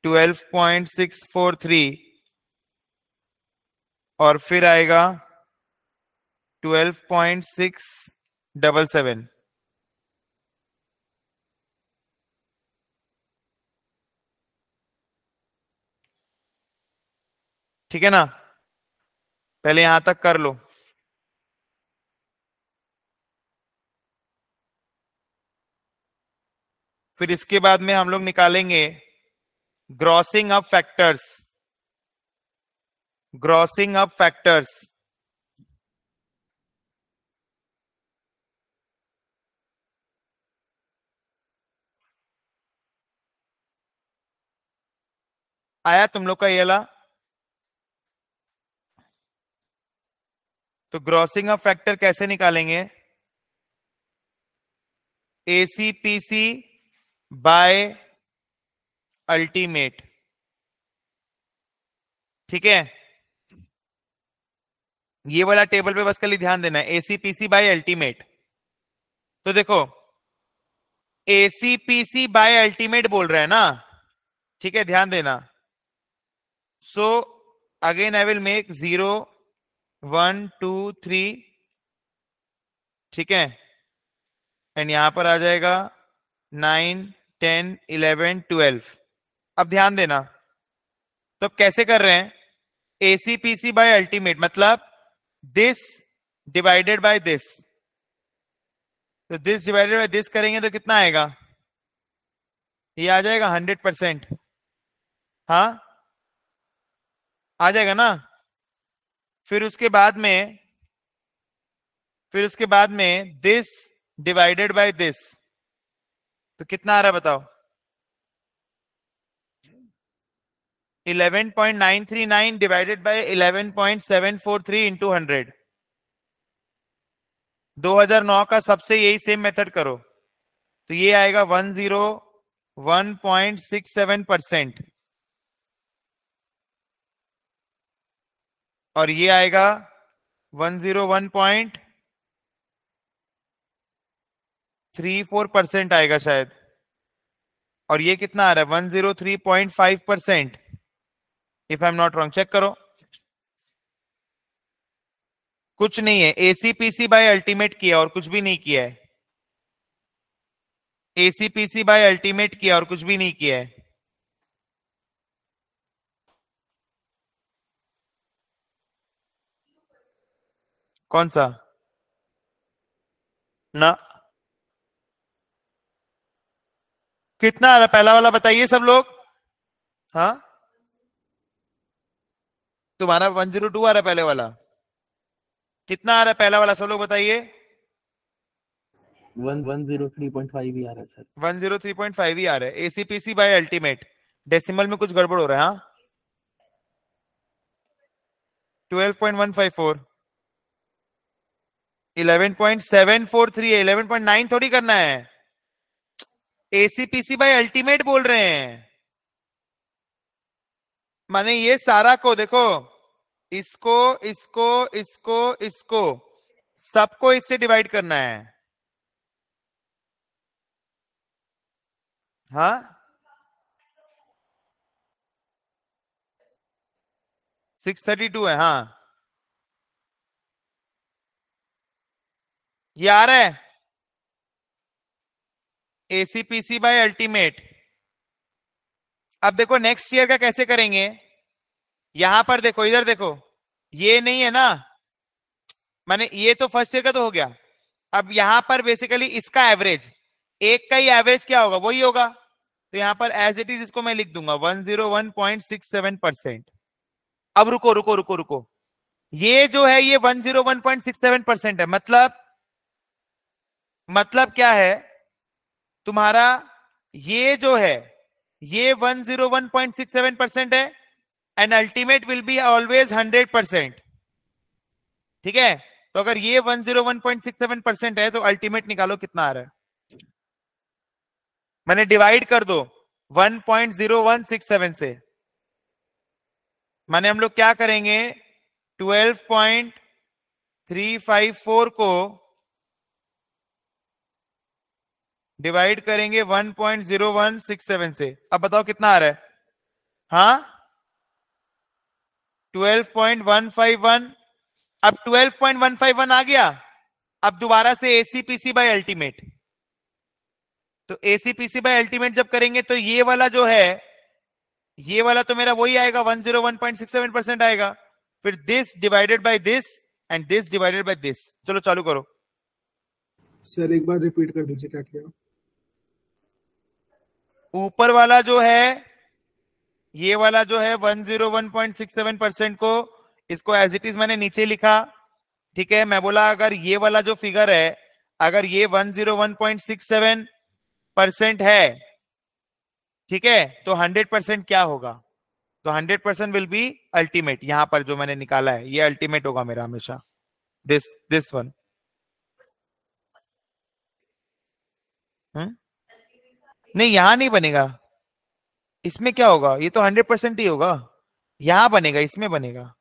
twelve point six four three और फिर आएगा twelve point six double seven ठीक है ना? पहले यहाँ तक कर लो। फिर इसके बाद में हम लोग निकालेंगे grossing up factors grossing up factors आया तुम लोग का ये वाला? तो ग्रॉसिंग अप फैक्टर कैसे निकालेंगे? ACPC by ultimate. ठीक है? ये वाला टेबल पे बस खाली ध्यान देना है। एसीपीसी बाय अल्टीमेट तो देखो एसीपीसी बाय अल्टीमेट बोल रहे है ना? ठीक है, ध्यान देना। So again I will make zero one two three ठीक है? एंड यहाँ पर आ जाएगा नाइन टेन, इलेवन, ट्वेल्व। अब ध्यान देना। तो अब कैसे कर रहे हैं? एसीपीसी बाय अल्टीमेट मतलब दिस डिवाइडेड बाय दिस तो दिस डिवाइडेड बाय दिस करेंगे तो कितना आएगा? ये आ जाएगा हंड्रेड परसेंट। हाँ? आ जाएगा ना? फिर उसके बाद में, फिर उसके बाद में दिस डिवाइडेड बाय दिस तो कितना आ रहा है बताओ? 11.939 डिवाइडेड बाय 11.743 इंटू हंड्रेड 2009 का सबसे यही सेम मेथड करो। तो ये आएगा 101.67 परसेंट। और ये आएगा 101.34 परसेंट आएगा शायद। और ये कितना आ रहा है? 103.5 percent if I am not wrong check करो। कुछ नहीं है। एसीपीसी बाय अल्टीमेट किया और कुछ भी नहीं किया है। एसीपीसी बाय अल्टीमेट किया और कुछ भी नहीं किया है। कौन सा? ना। कितना आ रहा पहला वाला बताइए सब लोग। हाँ? तुम्हारा वन ज़ीरो टू आ रहा पहले वाला। कितना आ रहा है पहला वाला सब लोग बताइए। One one zero three point five ही आ रहा है sir. One zero three point five ही आ रहा है। एसीपीसी बाय अल्टीमेट डेसिमल में कुछ गड़बड़ हो रहा है हाँ? Twelve point one five four eleven point seven four three eleven point nine थोड़ी करना है। एसीपीसी बाय अल्टीमेट बोल रहे हैं। माने ये सारा को देखो, इसको इसको इसको इसको, सबको इससे डिवाइड करना है। हाँ? सिक्स थर्टी टू है हाँ। ये आ रहा है? एसीपीसी बाय अल्टीमेट अब देखो नेक्स्ट ईयर का कैसे करेंगे? यहाँ पर देखो, इधर देखो। ये नहीं है ना? माने ये तो फ़र्स्ट ईयर का तो हो गया। अब यहाँ पर बेसिकली इसका एवरेज एक का ही एवरेज क्या होगा? वही होगा। तो यहाँ पर एज इट इज़ इसको मैं लिख दूँगा। 101.67 परसेंट अब रुको रुको रुको रुको। ये जो है, ये 101.67 परसेंट है। मतलब मतलब क्या है? तुम्हारा ये जो है, ये 101.67 परसेंट है and ultimate will be always 100 percent ठीक है? तो अगर ये 101.67 परसेंट है तो अल्टीमेट निकालो कितना आ रहा है? मैंने डिवाइड कर दो 1.0167 से। माने हम लोग क्या करेंगे? 12.354 को डिवाइड करेंगे 1.0167 से। अब बताओ कितना आ रहा है? हाँ? 12.151 अब 12.151 आ गया। अब दोबारा से एसीपीसी बाय अल्टीमेट तो एसीपीसी बाय अल्टीमेट जब करेंगे तो ये वाला जो है, ये वाला तो मेरा वही आएगा 101.67 परसेंट आएगा। फिर this divided by this and this divided by this चलो चालू करो। सर एक बार रिपीट कर दीजिए, क्या किया? ऊपर वाला जो है, ये वाला जो है 101.67 परसेंट को इसको एज इट इज़ मैंने नीचे लिखा, ठीक है? मैं बोला, अगर ये वाला जो फिगर है, अगर ये 101.67 परसेंट है, ठीक है? तो 100 परसेंट क्या होगा? तो 100 परसेंट विल बी अल्टीमेट यहाँ पर जो मैंने निकाला है, ये अल्टीमेट होगा मेरा हमेशा। दिस दिस वन नहीं, यहाँ नहीं बनेगा। इसमें क्या होगा? ये तो 100 परसेंट ही होगा। यहाँ बनेगा, इसमें बनेगा।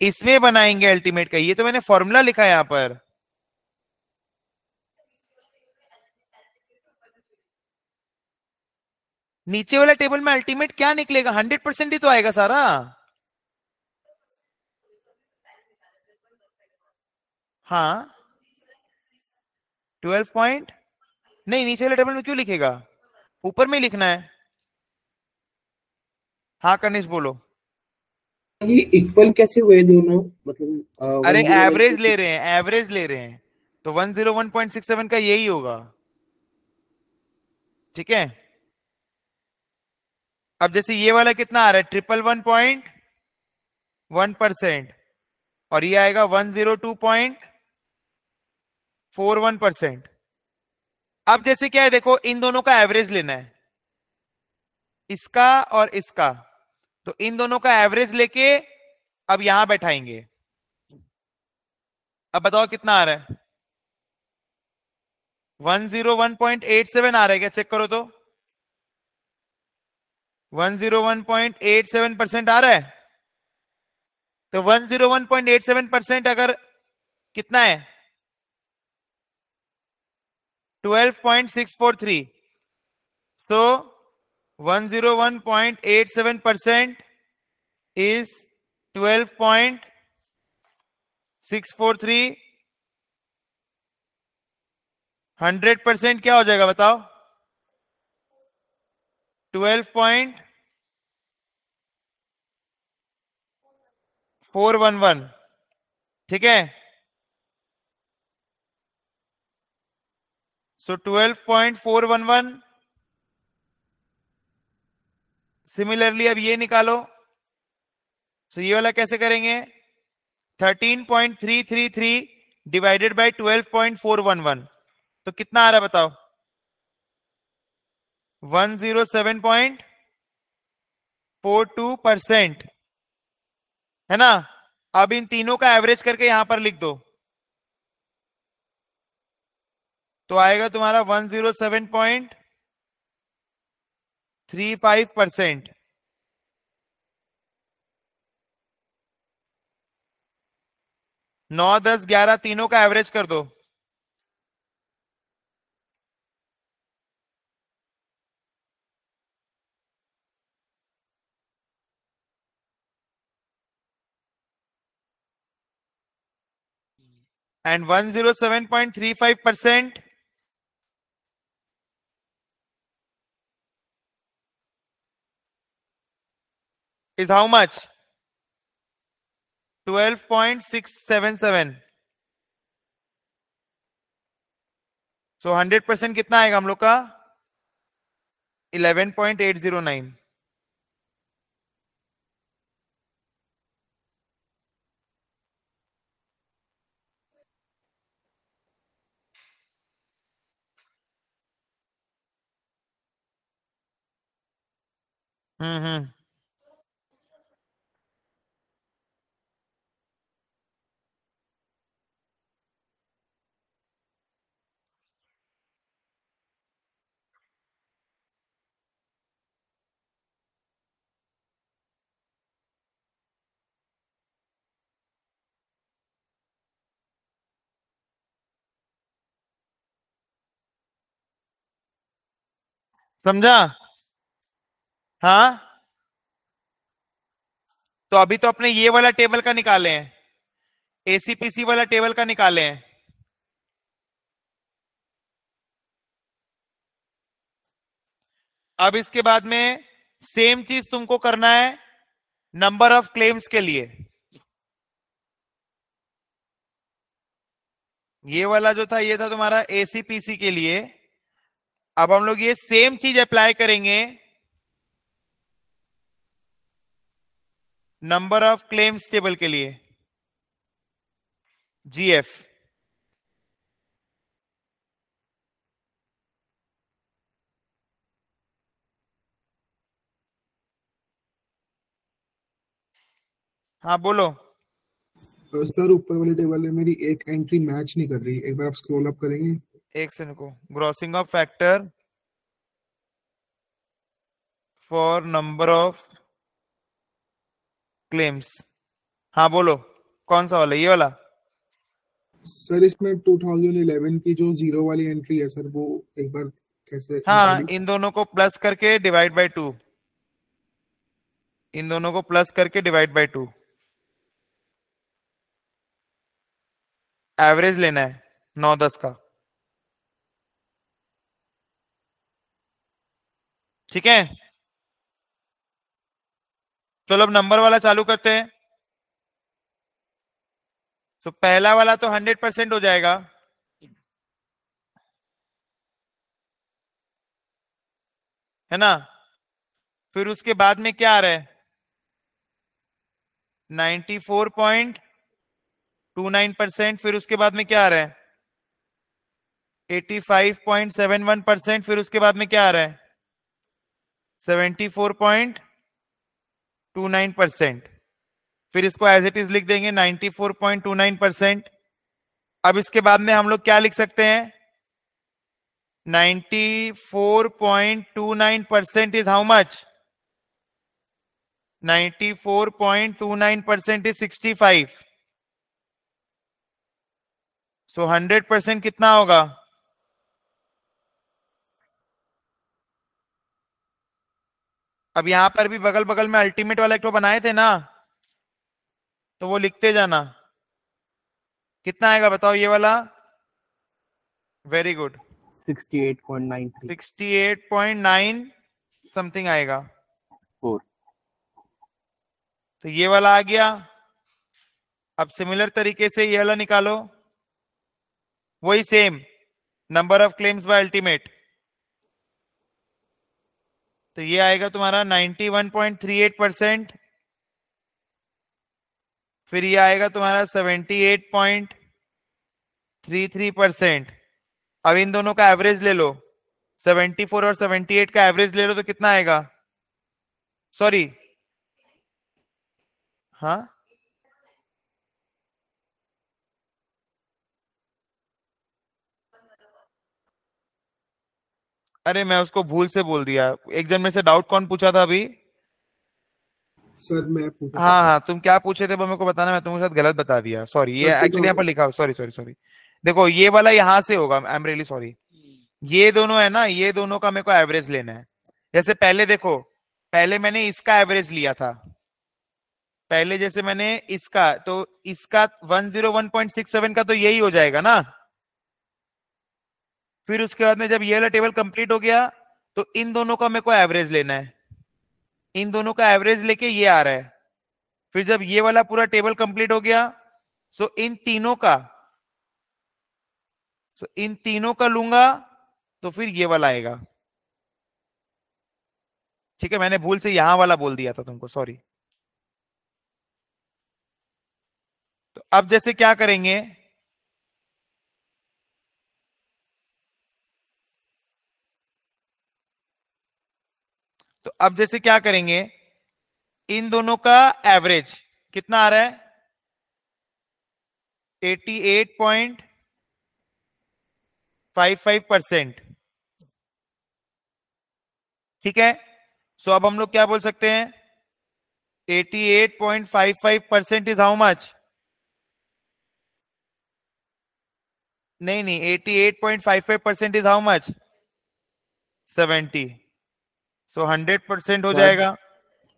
इसमें बनाएँगे अल्टीमेट का। ये तो मैंने फॉर्मूला लिखा है यहाँ पर। नीचे वाला टेबल में अल्टीमेट क्या निकलेगा? हंड्रेड परसेंट ही तो आएगा सारा। हाँ। ट्वेल्व पॉइंट नहीं नीचे वाले टेबल में क्यों लिखेगा? ऊपर में लिखना है। हाँ कनिष बोलो। ये इक्वल कैसे हुए दोनों? मतलब अरे एवरेज ले रहे हैं एवरेज ले रहे हैं। तो 101.67 का यही होगा। ठीक है? अब जैसे ये वाला कितना आ रहा है? Triple one point one percent और ये आएगा one zero two point four one percent अब जैसे क्या है, देखो, इन दोनों का एवरेज लेना है। इसका और इसका। तो इन दोनों का एवरेज लेके अब यहाँ बैठाएँगे। अब बताओ कितना आ रहा है? 101.87 आ रहा है क्या? चेक करो तो। 101.87 परसेंट आ रहा है। तो 101.87 परसेंट अगर कितना है? 12.643 so 101.87 percent is 12.643 hundred percent क्या हो जाएगा बताओ? Twelve point four one one ठीक है? वन वन सिमिलरली अब ये निकालो। तो ये वाला कैसे करेंगे? Thirteen point three three three divided one one तो कितना आ रहा बताओ? One zero seven point four two percent है ना? अब इन तीनों का एवरेज करके यहाँ पर लिख दो। तो आएगा तुम्हारा one zero seven point three five percent. नौ, दस, ग्यारह तीनों का एवरेज कर दो। And 107.35 percent is how much 12.677 so 100 percent कितना आएगा हम लोग का 11.809 हम्म हम्म समझा? हाँ? तो अभी तो अपने ये वाला टेबल का निकाले हैं। एसीपीसी वाला टेबल का निकाले हैं। अब इसके बाद में सेम चीज़ तुमको करना है नंबर ऑफ़ क्लेम्स के लिए। ये वाला जो था, ये था तुम्हारा एसीपीसी के लिए। अब हम लोग ये सेम चीज़ अप्लाई करेंगे। नंबर ऑफ़ क्लेम्स टेबल के लिए। जीएफ हाँ बोलो। सर ऊपर वाले टेबल में मेरी एक एंट्री मैच नहीं कर रही। एक बार आप स्क्रॉल अप करेंगे। एक से को grossing of factor for number of claims हाँ बोलो। कौन सा वाला? ये वाला? सर इसमें 2011 की जो ज़ीरो वाली एंट्री है सर वो एक बार कैसे हाँ इन दोनों को प्लस करके डिवाइड बाय टू इन दोनों को प्लस करके डिवाइड बाय टू एवरेज लेना है नौ दस का। ठीक है? चलो अब नंबर वाला चालू करते हैं। तो पहला वाला तो हंड्रेड परसेंट हो जाएगा। है ना? फिर उसके बाद में क्या आ रहा है? Ninety four point two nine percent फिर उसके बाद में क्या आ रहा है? Eighty five point seven one percent फिर उसके बाद में क्या आ रहा है? Seventy four point two nine percent. फिर इसको एज इट इज़ लिख देंगे ninety four point two nine percent. अब इसके बाद में हम लोग क्या लिख सकते हैं? 94.29 percent is how much? 94.29 percent is 65 so 100 percent कितना होगा? अब यहाँ पर भी बगल बगल में अल्टीमेट वाला एक तो बनाए थे ना तो वो लिखते जाना। कितना आएगा बताओ ये वाला? वेरी गुड 68.93 68.9 समथिंग आएगा। फोर तो ये वाला आ गया। अब सिमिलर तरीके से ये वाला निकालो। वही same number of claims by ultimate तो ये आएगा तुम्हारा 91.38 परसेंट फिर ये आएगा तुम्हारा 78.33 परसेंट अब इन दोनों का एवरेज ले लो। 74 और 78 का एवरेज ले लो तो कितना आएगा? सॉरी हाँ? अरे मैं उसको भूल से बोल दिया। एक जन में से डाउट कौन पूछा था अभी? सर मैं पूछा हाँ हाँ तुम क्या पूछे थे वो मेरे को बताना मैं तुम्हारे साथ गलत बता दिया। सॉरी ये तो एक्चुअली यहाँ पर तो- लिखा सॉरी सॉरी सॉरी देखो ये वाला यहाँ से होगा आई एम रियली सॉरी ये दोनों है ना ये दोनों का मेरे को एवरेज लेना है। जैसे पहले देखो पहले मैंने इसका एवरेज लिया था। पहले जैसे मैंने इसका तो इसका 101.67 का तो यही हो जाएगा ना। फिर उसके बाद में जब ये वाला टेबल कंप्लीट हो गया तो इन दोनों का मेरे को एवरेज लेना है। इन दोनों का एवरेज लेके ये आ रहा है। फिर जब ये वाला पूरा टेबल कंप्लीट हो गया सो इन तीनों का सो इन तीनों का लूँगा तो फिर ये वाला आएगा। ठीक है, मैंने भूल से यहाँ वाला बोल दिया था तुमको सॉरी तो अब जैसे क्या करेंगे? तो अब जैसे क्या करेंगे? इन दोनों का एवरेज कितना आ रहा है? 88.55 परसेंट। ठीक है? सो अब हम लोग क्या बोल सकते हैं? 88.55 परसेंट इज़ हाउ मच नहीं नहीं 88.55 percent is how much 70 so 100 percent हो जाएगा।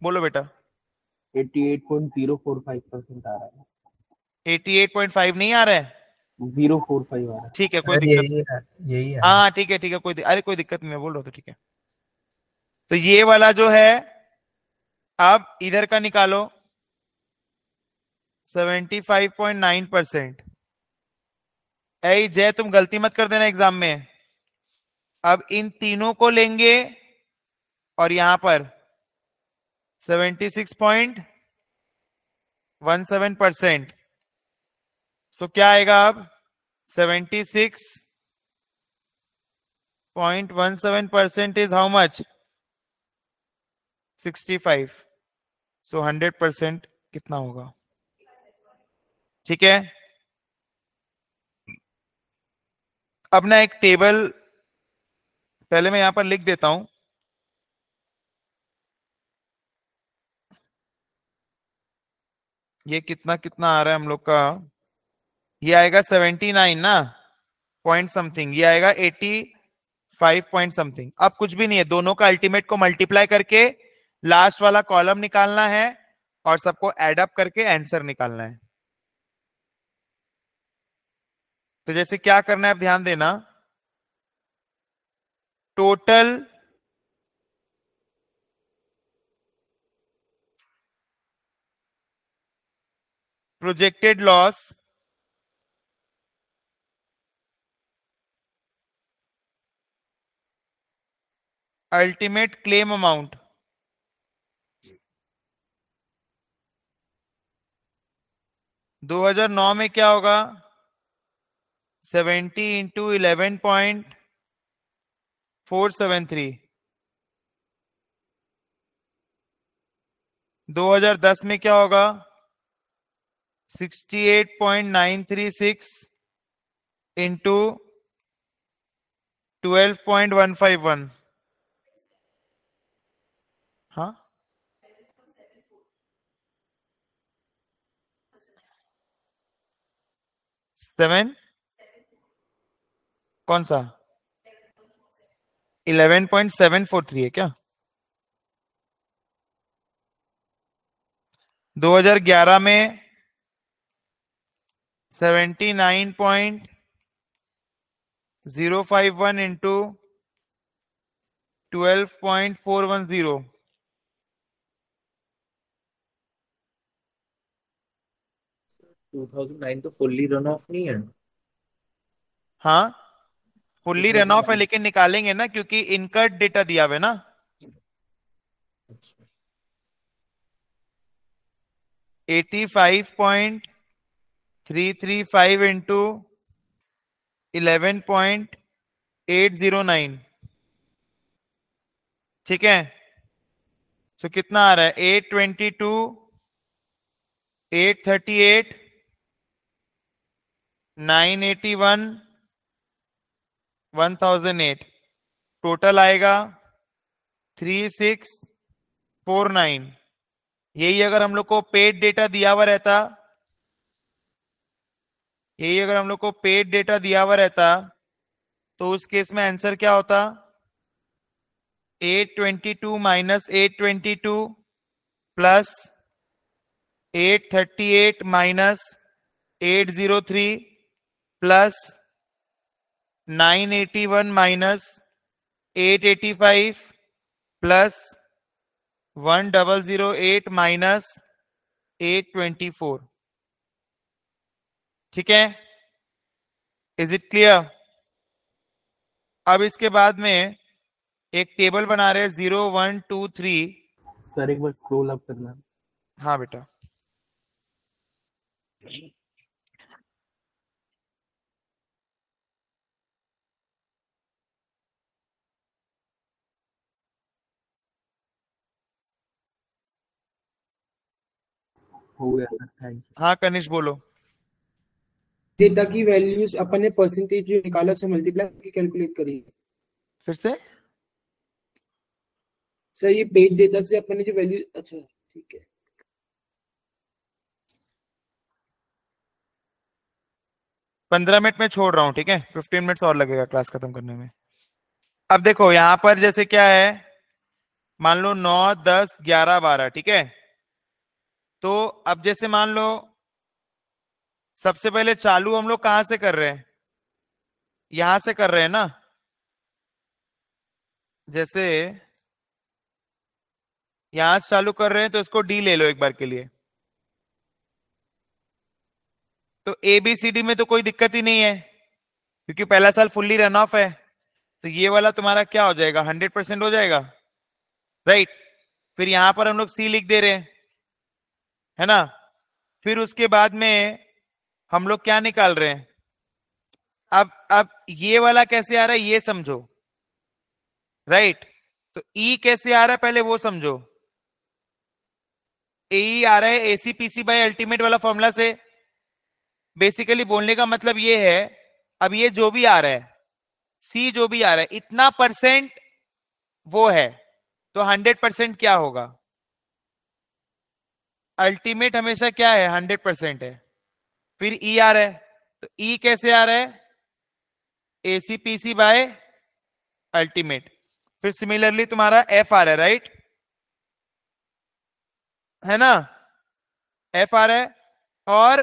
बोलो बेटा। 88.045 परसेंट आ रहा है। 88.5 नहीं आ रहा है? 045 आ रहा है। ठीक है कोई दिक्कत यही है हाँ। ठीक है ठीक है कोई अरे कोई दिक्कत नहीं मैं बोल रहा था ठीक है। तो ये वाला जो है अब इधर का निकालो। 75.9 परसेंट ऐ जय तुम गलती मत कर देना एग्ज़ाम में। अब इन तीनों को लेंगे और यहाँ पर 76.17 परसेंट। सो क्या आएगा अब? 76.17 percent is how much 65 so 100 percent कितना होगा? ठीक है? अब ना एक टेबल, पहले मैं यहाँ पर लिख देता हूँ। ये कितना कितना आ रहा है हम लोग का? ये आएगा 79 ना? पॉइंट समथिंग ये आएगा 85 पॉइंट समथिंग अब कुछ भी नहीं है। दोनों का अल्टीमेट को मल्टीप्लाई करके लास्ट वाला कॉलम निकालना है और सबको एड अप करके आंसर निकालना है। तो जैसे क्या करना है ध्यान देना। Total projected loss ultimate claim amount दो हज़ार नौ में क्या होगा? Seventy into eleven point four seven three. दो हज़ार दस में क्या होगा? 68.936 into 12.151 हाँ? सेवन कौन सा? 11.743 है क्या? 2011 में seventy nine point zero five one into twelve point four one zero. तो फुल्ली रन ऑफ़ नहीं है। हाँ फुल्ली रन ऑफ़ है लेकिन निकालेंगे ना क्योंकि इनकट डेटा दिया हुआ है ना। Eighty five point three three five into eleven point eight zero nine. ठीक है? तो कितना आ रहा है? Eight twenty two, eight thirty eight, nine eighty one one thousand eight. Total आएगा थ्री सिक्स फोर नाइन। यही अगर हम लोग को पेड डेटा दिया हुआ रहता यही अगर हम लोग को पेड डेटा दिया हुआ रहता तो उस केस में आंसर क्या होता? 822 minus eight twenty two plus 838 minus 803 plus 981 minus 885 plus 1008 minus 824 ठीक है? इज़ इट क्लियर अब इसके बाद में एक टेबल बना रहे zero one two three sir एक बार स्क्रॉल अप करना। हाँ बेटा। हो गया सर थैंक यू हाँ कनिष बोलो। डेटा की वैल्यूज़ अपन ने परसेंटेज जो निकाला से मल्टीप्लाई करके कैलकुलेट करी। फिर से? सर ये पेज डेटा से अपन ने जो वैल्यू अच्छा ठीक है। पंद्रह मिनट में छोड़ रहा हूँ ठीक है? फिफ्टीन मिनट्स और लगेगा क्लास खत्म करने में। अब देखो यहाँ पर जैसे क्या है मान लो नौ दस ग्यारह बारह ठीक है? तो अब जैसे मान लो सबसे पहले चालू हम लोग कहाँ से कर रहे हैं? यहाँ से कर रहे हैं ना? जैसे यहाँ से चालू कर रहे हैं तो इसको डी ले लो एक बार के लिए। तो ए बी सी डी में तो कोई दिक्कत ही नहीं है, क्योंकि पहला साल फुल्ली रन ऑफ़ है। तो ये वाला तुम्हारा क्या हो जाएगा? हंड्रेड परसेंट हो जाएगा। राइट फिर यहाँ पर हम लोग सी लिख दे रहे हैं। है ना? फिर उसके बाद में हम लोग क्या निकाल रहे हैं? अब अब ये वाला कैसे आ रहा है, ये समझो। राइट तो ई कैसे आ रहा है, पहले वो समझो। ए आ रहा है एसीपीसी बाय अल्टीमेट वाला फॉर्मूला से। बेसिकली बोलने का मतलब ये है, अब ये जो भी आ रहा है सी जो भी आ रहा है, इतना परसेंट वो है तो हंड्रेड परसेंट क्या होगा? अल्टीमेट हमेशा क्या है हंड्रेड परसेंट है। फिर ई आ रहा है। तो ई कैसे आ रहा है? एसीपीसी बाय अल्टीमेट फिर सिमिलरली तुम्हारा एफ़ आ रहा है राइट है ना? एफ़ आ रहा है और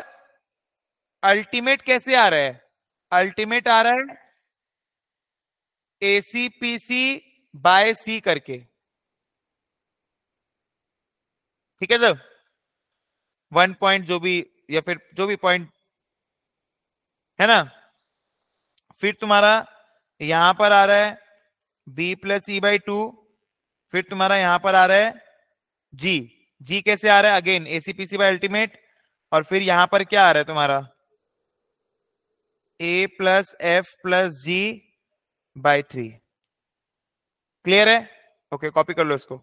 अल्टीमेट कैसे आ रहा है? अल्टीमेट आ रहा है एसीपीसी बाय सी करके। ठीक है सर वन पॉइंट जो भी या फिर जो भी पॉइंट है ना? फिर तुम्हारा यहाँ पर आ रहा है B plus E by two फिर तुम्हारा यहाँ पर आ रहा है जी जी कैसे आ रहा है? अगेन एसीपीसी बाय अल्टीमेट और फिर यहाँ पर क्या आ रहा है तुम्हारा? A plus F plus G by three clear है? ओके कॉपी कर लो इसको.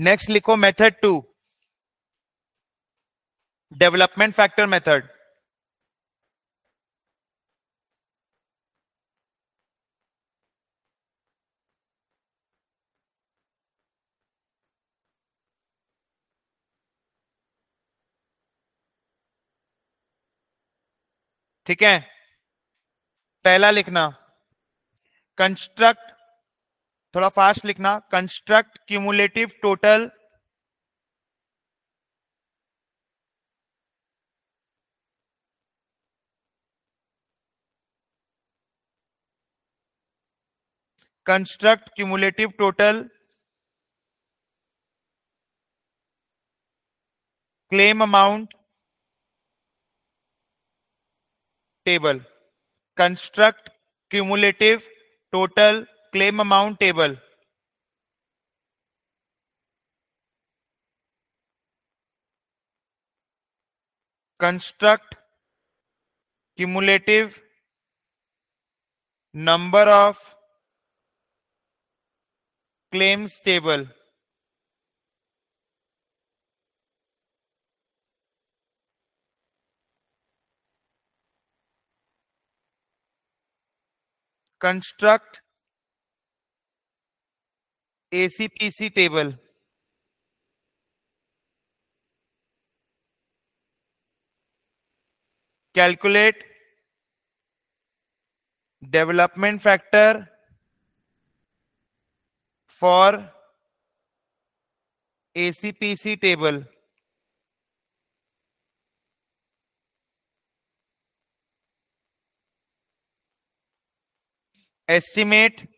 नेक्स्ट लिखो method two development factor method ठीक है? पहला लिखना। कंस्ट्रक्ट थोड़ा फास्ट लिखना। Construct cumulative total construct cumulative total claim amount table construct cumulative total claim amount table construct cumulative number of claims table construct ACPC table calculate development factor for ACPC table. Estimate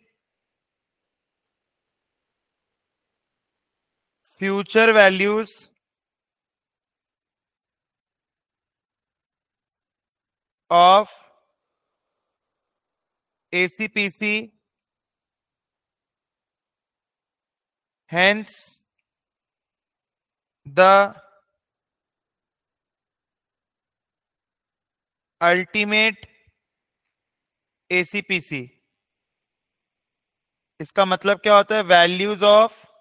future values of ACPC hence the ultimate ACPC इसका मतलब क्या होता है? Values of.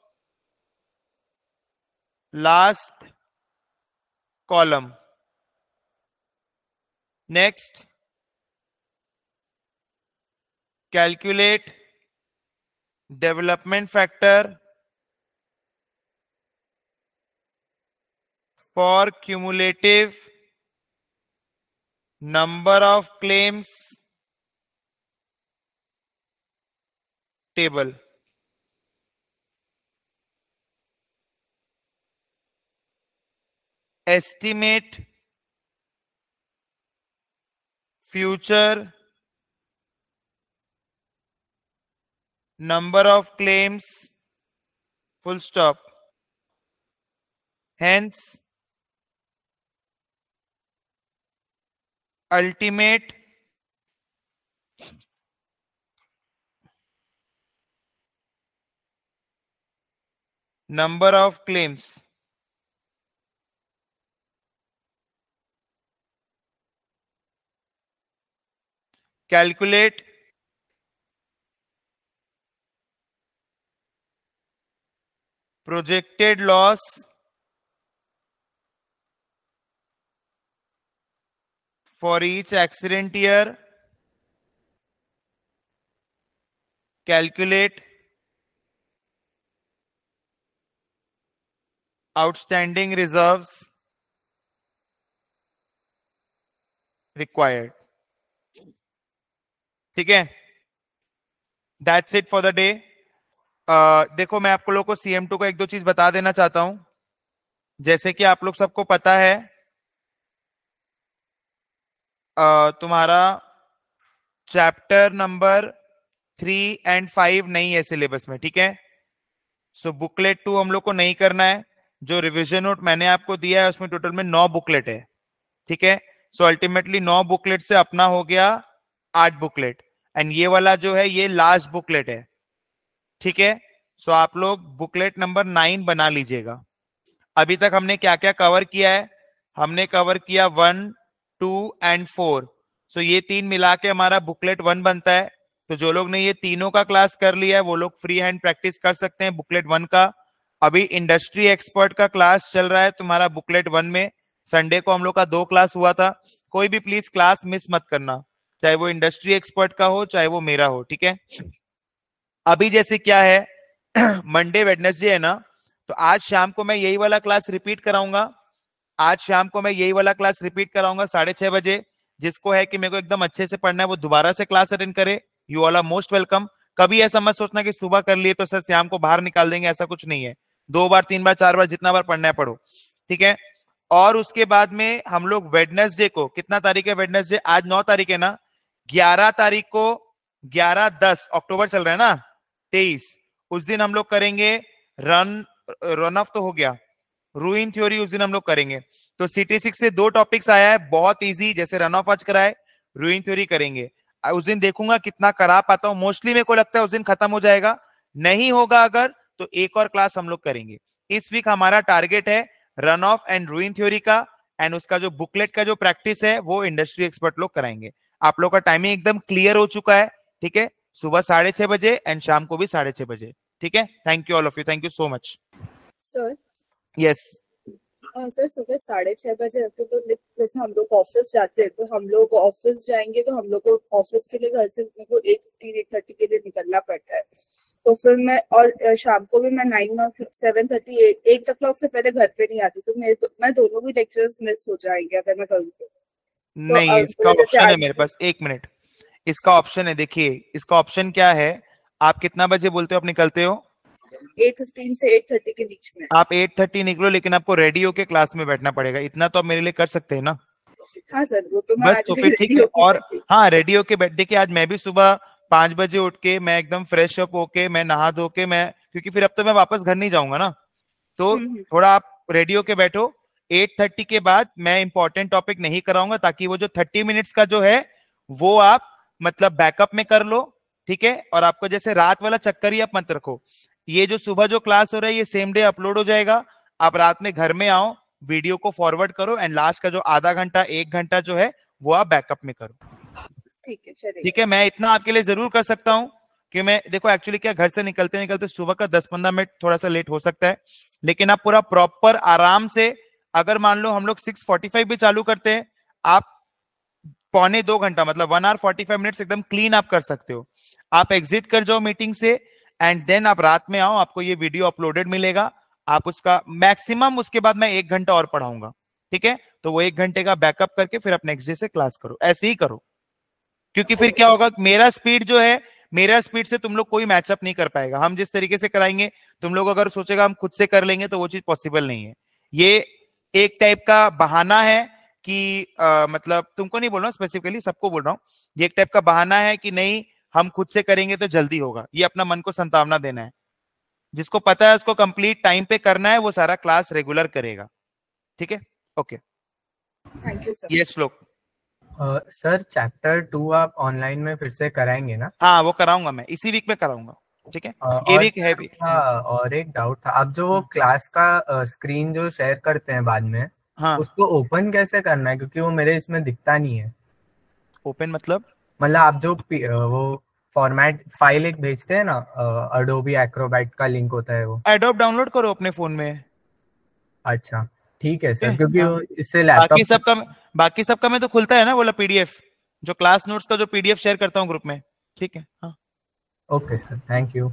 last column. Next, calculate development factor for cumulative number of claims table. Estimate future number of claims full stop. Hence ultimate number of claims calculate projected loss for each accident year calculate outstanding reserves required ठीक है? That's it for the day देखो मैं आप लोग को CM two का एक दो चीज़ बता देना चाहता हूँ। जैसे कि आप लोग सबको पता है uh, तुम्हारा chapter number three and five नहीं है सिलेबस में ठीक है? सो बुकलेट टू हम लोग को नहीं करना है। जो रिविजन नोट मैंने आपको दिया है उसमें टोटल में नौ बुकलेट है ठीक है? सो अल्टीमेटली नौ बुकलेट से अपना हो गया आठ बुकलेट एंड ये वाला जो है, ये लास्ट बुकलेट है। ठीक है? सो आप लोग बुकलेट नंबर नाइन बना लीजिएगा। अभी तक हमने क्या क्या कवर किया है? हमने कवर किया one two and four so ये तीन मिला के हमारा बुकलेट वन बनता है। तो जो लोग ने ये तीनों का क्लास कर लिया है, वो लोग फ्री हैंड प्रैक्टिस कर सकते हैं बुकलेट वन का। अभी इंडस्ट्री एक्सपर्ट का क्लास चल रहा है तुम्हारा बुकलेट वन में। संडे को हम लोग का दो क्लास हुआ था। कोई भी प्लीज़ क्लास मिस मत करना। चाहे वो इंडस्ट्री एक्सपर्ट का हो, चाहे वो मेरा हो, ठीक है? अभी जैसे क्या है मंडे वेडनेसडे है ना तो आज शाम को मैं यही वाला क्लास रिपीट कराऊँगा। आज शाम को मैं यही वाला क्लास रिपीट कराऊँगा साढ़े छह बजे, जिसको है कि मेरे को एकदम अच्छे से पढ़ना है, वो दोबारा से क्लास अटेंड करे। You all are most welcome कभी ऐसा मत सोचना कि सुबह कर लिए तो सर शाम को बाहर निकाल देंगे, ऐसा कुछ नहीं है। दो बार, तीन बार, चार बार, जितना बार पढ़ना है पढ़ो, ठीक है? और उसके बाद में हम लोग वेडनेसडे को, कितना तारीख है वेडनेसडे आज नौ तारीख है ना? ग्यारह तारीख को ग्यारह दस, अक्टूबर चल रहा है ना? तेईस। उस दिन हम लोग करेंगे रन रन ऑफ़ तो हो गया। रूइन थ्योरी उस दिन हम लोग करेंगे। तो सिटी सिक्स से दो टॉपिक्स आया है, बहुत इजी जैसे रन ऑफ़ आज कराए रूइन थ्योरी करेंगे। उस दिन देखूँगा कितना करा पाता हूँ। मोस्टली मेरे को लगता है उस दिन खत्म हो जाएगा। नहीं होगा अगर तो एक और क्लास हम लोग करेंगे। इस वीक हमारा टारगेट है run off and ruin theory का एंड उसका जो बुकलेट का जो प्रैक्टिस है, वो इंडस्ट्री एक्सपर्ट लोग कराएँगे। आप लोग का टाइमिंग एकदम क्लियर हो चुका है ठीक है? सुबह साढ़े छह बजे एंड शाम को भी साढ़े छह बजे ठीक है? Thank you all of you thank you so much sir yes sir सुबह साढ़े छह बजे रखते तो जैसे हम लोग ऑफ़िस जाते हैं तो हम लोग ऑफ़िस जाएँगे तो हम लोग को ऑफ़िस के लिए घर से मेरे को एट फिफ्टीन एट थर्टी के लिए निकलना पड़ता है। तो फिर मैं और शाम को भी मैं nine seven thirty eight eight o'clock से पहले घर पे नहीं आती तो मैं मैं दोनों भी लेक्चर्स मिस हो जाएँगे अगर मैं करूँ तो। नहीं इसका ऑप्शन है मेरे पास एक मिनट इसका ऑप्शन है देखिए इसका ऑप्शन क्या है? आप कितना बजे बोलते हो आप निकलते हो? एट फिफ्टीन से एट थर्टी के बीच में। आप 8:30 निकलो लेकिन आपको रेडी होके क्लास में बैठना पड़ेगा। इतना तो आप मेरे लिए कर सकते हैं ना? हाँ सर वो तो बस तो फिर ठीक है और हाँ। रेडी होके बैठ देखिए आज मैं भी सुबह पाँच बजे उठ के मैं एकदम फ्रेश अप होके मैं नहा धो के मैं क्योंकि फिर अब तो मैं वापस घर नहीं जाऊँगा ना। तो हम्म, हम्म। थोड़ा आप रेडी होके बैठो 8:30 के बाद मैं इंपॉर्टेंट टॉपिक नहीं कराऊँगा ताकि वो जो 30 मिनट्स का जो है वो आप मतलब बैकअप में कर लो ठीक है? और आपको जैसे रात वाला चक्कर ही आप मत रखो। ये जो सुबह जो क्लास हो रहा है ये सेम डे अपलोड हो जाएगा। आप रात में घर में आओ वीडियो को फॉरवर्ड करो एंड लास्ट का जो आधा घंटा एक घंटा जो है वो आप बैकअप में करो। ठीक है ठीक है? मैं इतना आपके लिए ज़रूर कर सकता हूँ कि मैं देखो एक्चुअली क्या घर से निकलते निकलते सुबह का दस पंद्रह मिनट थोड़ा सा लेट हो सकता है लेकिन आप पूरा प्रॉपर आराम से अगर मान लो हम लोग सिक्स फोर्टी फाइव भी चालू करते हैं, आप पौने दो घंटा मतलब one hour forty five minutes एकदम क्लीन आप कर सकते हो। आप एग्जिट कर जाओ मीटिंग से एंड देन आप रात में आओ, आपको ये वीडियो अपलोडेड मिलेगा। आप उसका मैक्सिमम उसके बाद मैं एक घंटा और पढ़ाऊँगा, ठीक है? तो वो एक घंटे का बैकअप करके फिर आप नेक्स्ट डे से क्लास करो, ऐसे ही करो। क्योंकि फिर क्या होगा, मेरा स्पीड जो है, मेरा स्पीड से तुम लोग कोई मैचअप नहीं कर पाएगा। हम जिस तरीके से कराएँगे, तुम लोग अगर सोचेगा हम खुद से कर लेंगे तो वो चीज़ पॉसिबल नहीं है। ये एक टाइप का बहाना है कि अ, मतलब तुमको नहीं बोल रहा हूँ स्पेसिफिकली सबको बोल रहा हूँ। ये एक टाइप का बहाना है कि नहीं हम खुद से करेंगे तो जल्दी होगा। ये अपना मन को संतावना देना है। जिसको पता है उसको कंप्लीट टाइम पे करना है वो सारा क्लास रेगुलर करेगा। ठीक है? ओके थैंक यू सर ये श्लोक। सर चैप्टर टू आप ऑनलाइन में फिर से कराएँगे ना? हाँ वो कराऊँगा मैं। इसी वीक में कराऊँगा। ठीक है? ये वीक है। भी और एक डाउट था आप जो वो क्लास का स्क्रीन जो शेयर करते हैं बाद में हाँ। उसको ओपन कैसे करना है? क्योंकि वो मेरे इसमें दिखता नहीं है। ओपन मतलब? मतलब आप जो वो फॉर्मेट फ़ाइल एक भेजते हैं ना अडोबी एक्रोबैट का लिंक होता है वो। एडोब डाउनलोड करो अपने फ़ोन में। अच्छा ठीक है सर क्योंकि हाँ। इससे बाकी लैपटॉप सबका बाकी सबका में तो खुलता है ना बोला पीडीएफ जो क्लास नोट्स का जो पीडीएफ शेयर करता हूँ ग्रुप में। ठीक है? हाँ। Okay sir thank you